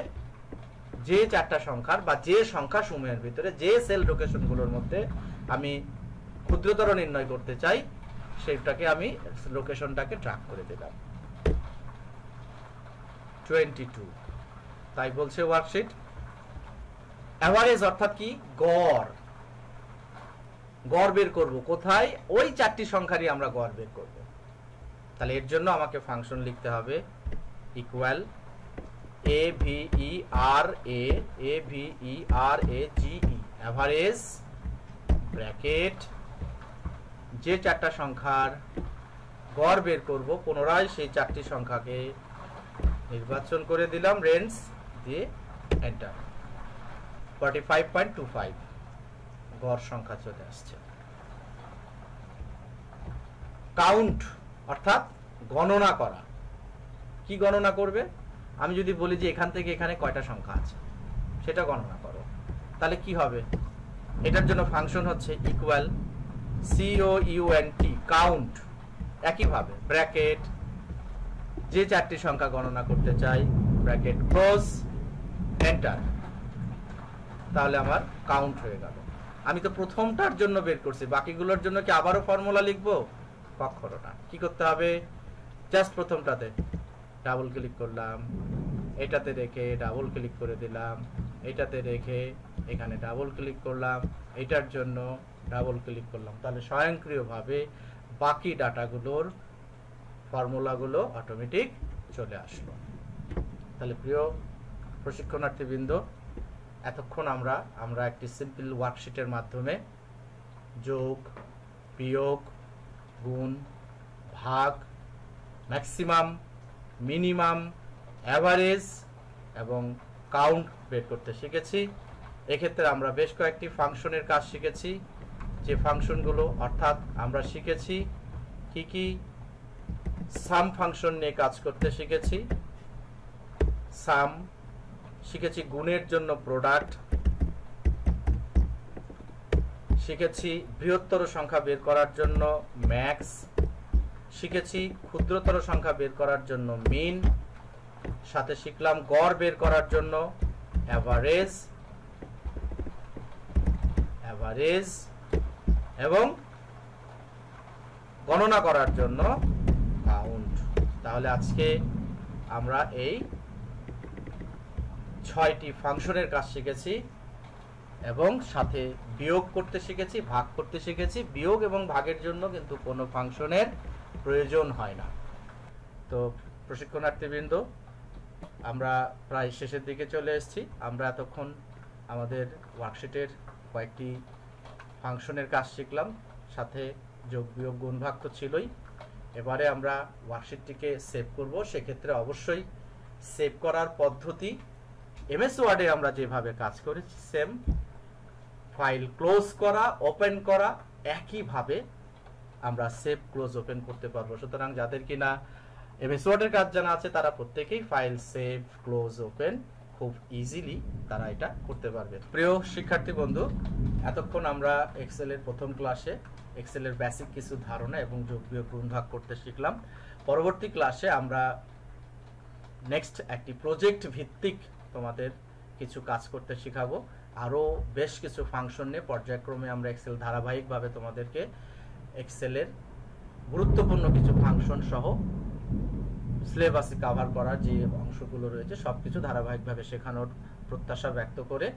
যে চারটা সংখ্যার বা যে সংখ্যা সমূহের ভিতরে, যে সেল লোকেশনগুলোর মধ্যে আমি ক্ষুদ্রতর নির্ণয় করতে চাই সেটাকে আমি লোকেশনটাকে ট্র্যাক করে দিলাম। টোয়েন্টি টু তাই বলছে ওয়ার্কশিট অ্যাভারেজ অর্থাৎ কি? গড়। গড় বের করব কোথায়? ওই চারটি সংখ্যারই আমরা গড় বের করব। তাহলে এর জন্য আমাকে ফাংশন লিখতে হবে equal A V E R A A V E R A G E average bracket যে চারটা সংখ্যার গড় বের করব, পুনরায় সেই চারটি সংখ্যাকে নির্বাচন করে দিলাম রেঞ্জ দিয়ে enter forty five point two five গড় সংখ্যা চলে আসছে। কাউন্ট অর্থাৎ গণনা করা। কি গণনা করবে? আমি যদি বলি যে এখান থেকে এখানে কয়টা সংখ্যা আছে, সেটা গণনা করো। তাহলে কি হবে? এটার জন্য ফাংশন হচ্ছে equal C O U N T count একইভাবে ব্র্যাকেট যে চারটি সংখ্যা গণনা করতে চাই ব্র্যাকেট ক্লোজ এন্টার তাহলে আমার কাউন্ট হয়ে গেল। আমি তো প্রথমটার জন্য বের করছি, বাকিগুলোর জন্য কি আবারও ফর্মুলা লিখব? না কি করতে হবে? জাস্ট প্রথমটাতে ডাবল ক্লিক করলাম। এটাতে রেখে ডাবল ক্লিক করে দিলাম। এটাতে রেখে এখানে ডাবল ক্লিক করলাম। এটার জন্য ডাবল ক্লিক করলাম। তাহলে স্বয়ংক্রিয়ভাবে বাকি ডাটাগুলোর ফর্মুলাগুলো অটোমেটিক চলে আসলো। তাহলে প্রিয় প্রশিক্ষণার্থীবৃন্দ, এতক্ষণ আমরা আমরা একটি সিম্পল ওয়ার্কশিটের মাধ্যমে যোগ, বিয়োগ, গুণ, ভাগ ম্যাক্সিমাম মিনিমাম অ্যাভারেজ এবং কাউন্ট বের করতে শিখেছি। এক্ষেত্রে আমরা বেশ কয়েকটি ফাংশনের কাজ শিখেছি। যে ফাংশনগুলো অর্থাৎ আমরা শিখেছি কি কি? সাম ফাংশন নিয়ে কাজ করতে শিখেছি। সাম শিখেছি গুণের জন্য প্রোডাক্ট শিখেছি বৃহত্তর সংখ্যা বের করার জন্য ম্যাক্স শিখেছি ক্ষুদ্রতর সংখ্যা বের করার জন্য মিন সাথে শিখলাম গড় বের করার জন্য অ্যাভারেজ অ্যাভারেজ এবং গণনা করার জন্য কাউন্ট তাহলে আজকে আমরা এই ছয়টি ফাংশনের কাজ শিখেছি এবং সাথে বিয়োগ করতে শিখেছি, ভাগ করতে শিখেছি। বিয়োগ এবং ভাগের জন্য কিন্তু কোনো ফাংশনের প্রয়োজন হয় না। তো প্রশিক্ষণার্থীবৃন্দ, আমরা প্রায় শেষের দিকে চলে এসেছি। আমরা এতক্ষণ আমাদের ওয়ার্কশিটের কয়েকটি ফাংশনের কাজ শিখলাম, সাথে যোগ বিয়োগ গুণ ভাগ তো ছিলই। এবারে আমরা ওয়ার্কশিটটিকে সেভ করব। সেক্ষেত্রে অবশ্যই সেভ করার পদ্ধতি এমএস ওয়ার্ডে আমরা যেভাবে কাজ করেছি সেম ফাইল ক্লোজ করা ওপেন করা, একইভাবে আমরা সেভ ক্লোজ ওপেন করতে পারব। সুতরাং যাদের কিনা এমএস কাজ জানা আছে, তারা প্রত্যেকেই ফাইল সেভ ক্লোজ ওপেন খুব ইজিলি তারা এটা করতে পারবে। প্রিয় শিক্ষার্থী বন্ধু, এতক্ষণ আমরা এক্সেলের প্রথম ক্লাসে এক্সেলের বেসিক কিছু ধারণা এবং যোগ বিয়োগ ভাগ করতে শিখলাম। পরবর্তী ক্লাসে আমরা নেক্সট একটি প্রজেক্ট ভিত্তিক তোমাদের কিছু কাজ করতে শিখাবো। আরও বেশ কিছু ফাংশন নিয়ে পর্যায়ক্রমে আমরা এক্সেল ধারাবাহিকভাবে তোমাদেরকে এক্সেলের গুরুত্বপূর্ণ কিছু ফাংশন সহ সিলেবাসে কাভার করার যে অংশগুলো রয়েছে সব কিছু ধারাবাহিকভাবে শেখানোর প্রত্যাশা ব্যক্ত করে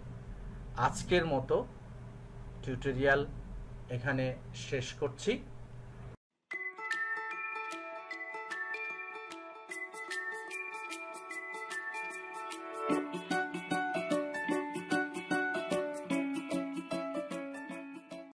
আজকের মতো টিউটোরিয়াল এখানে শেষ করছি।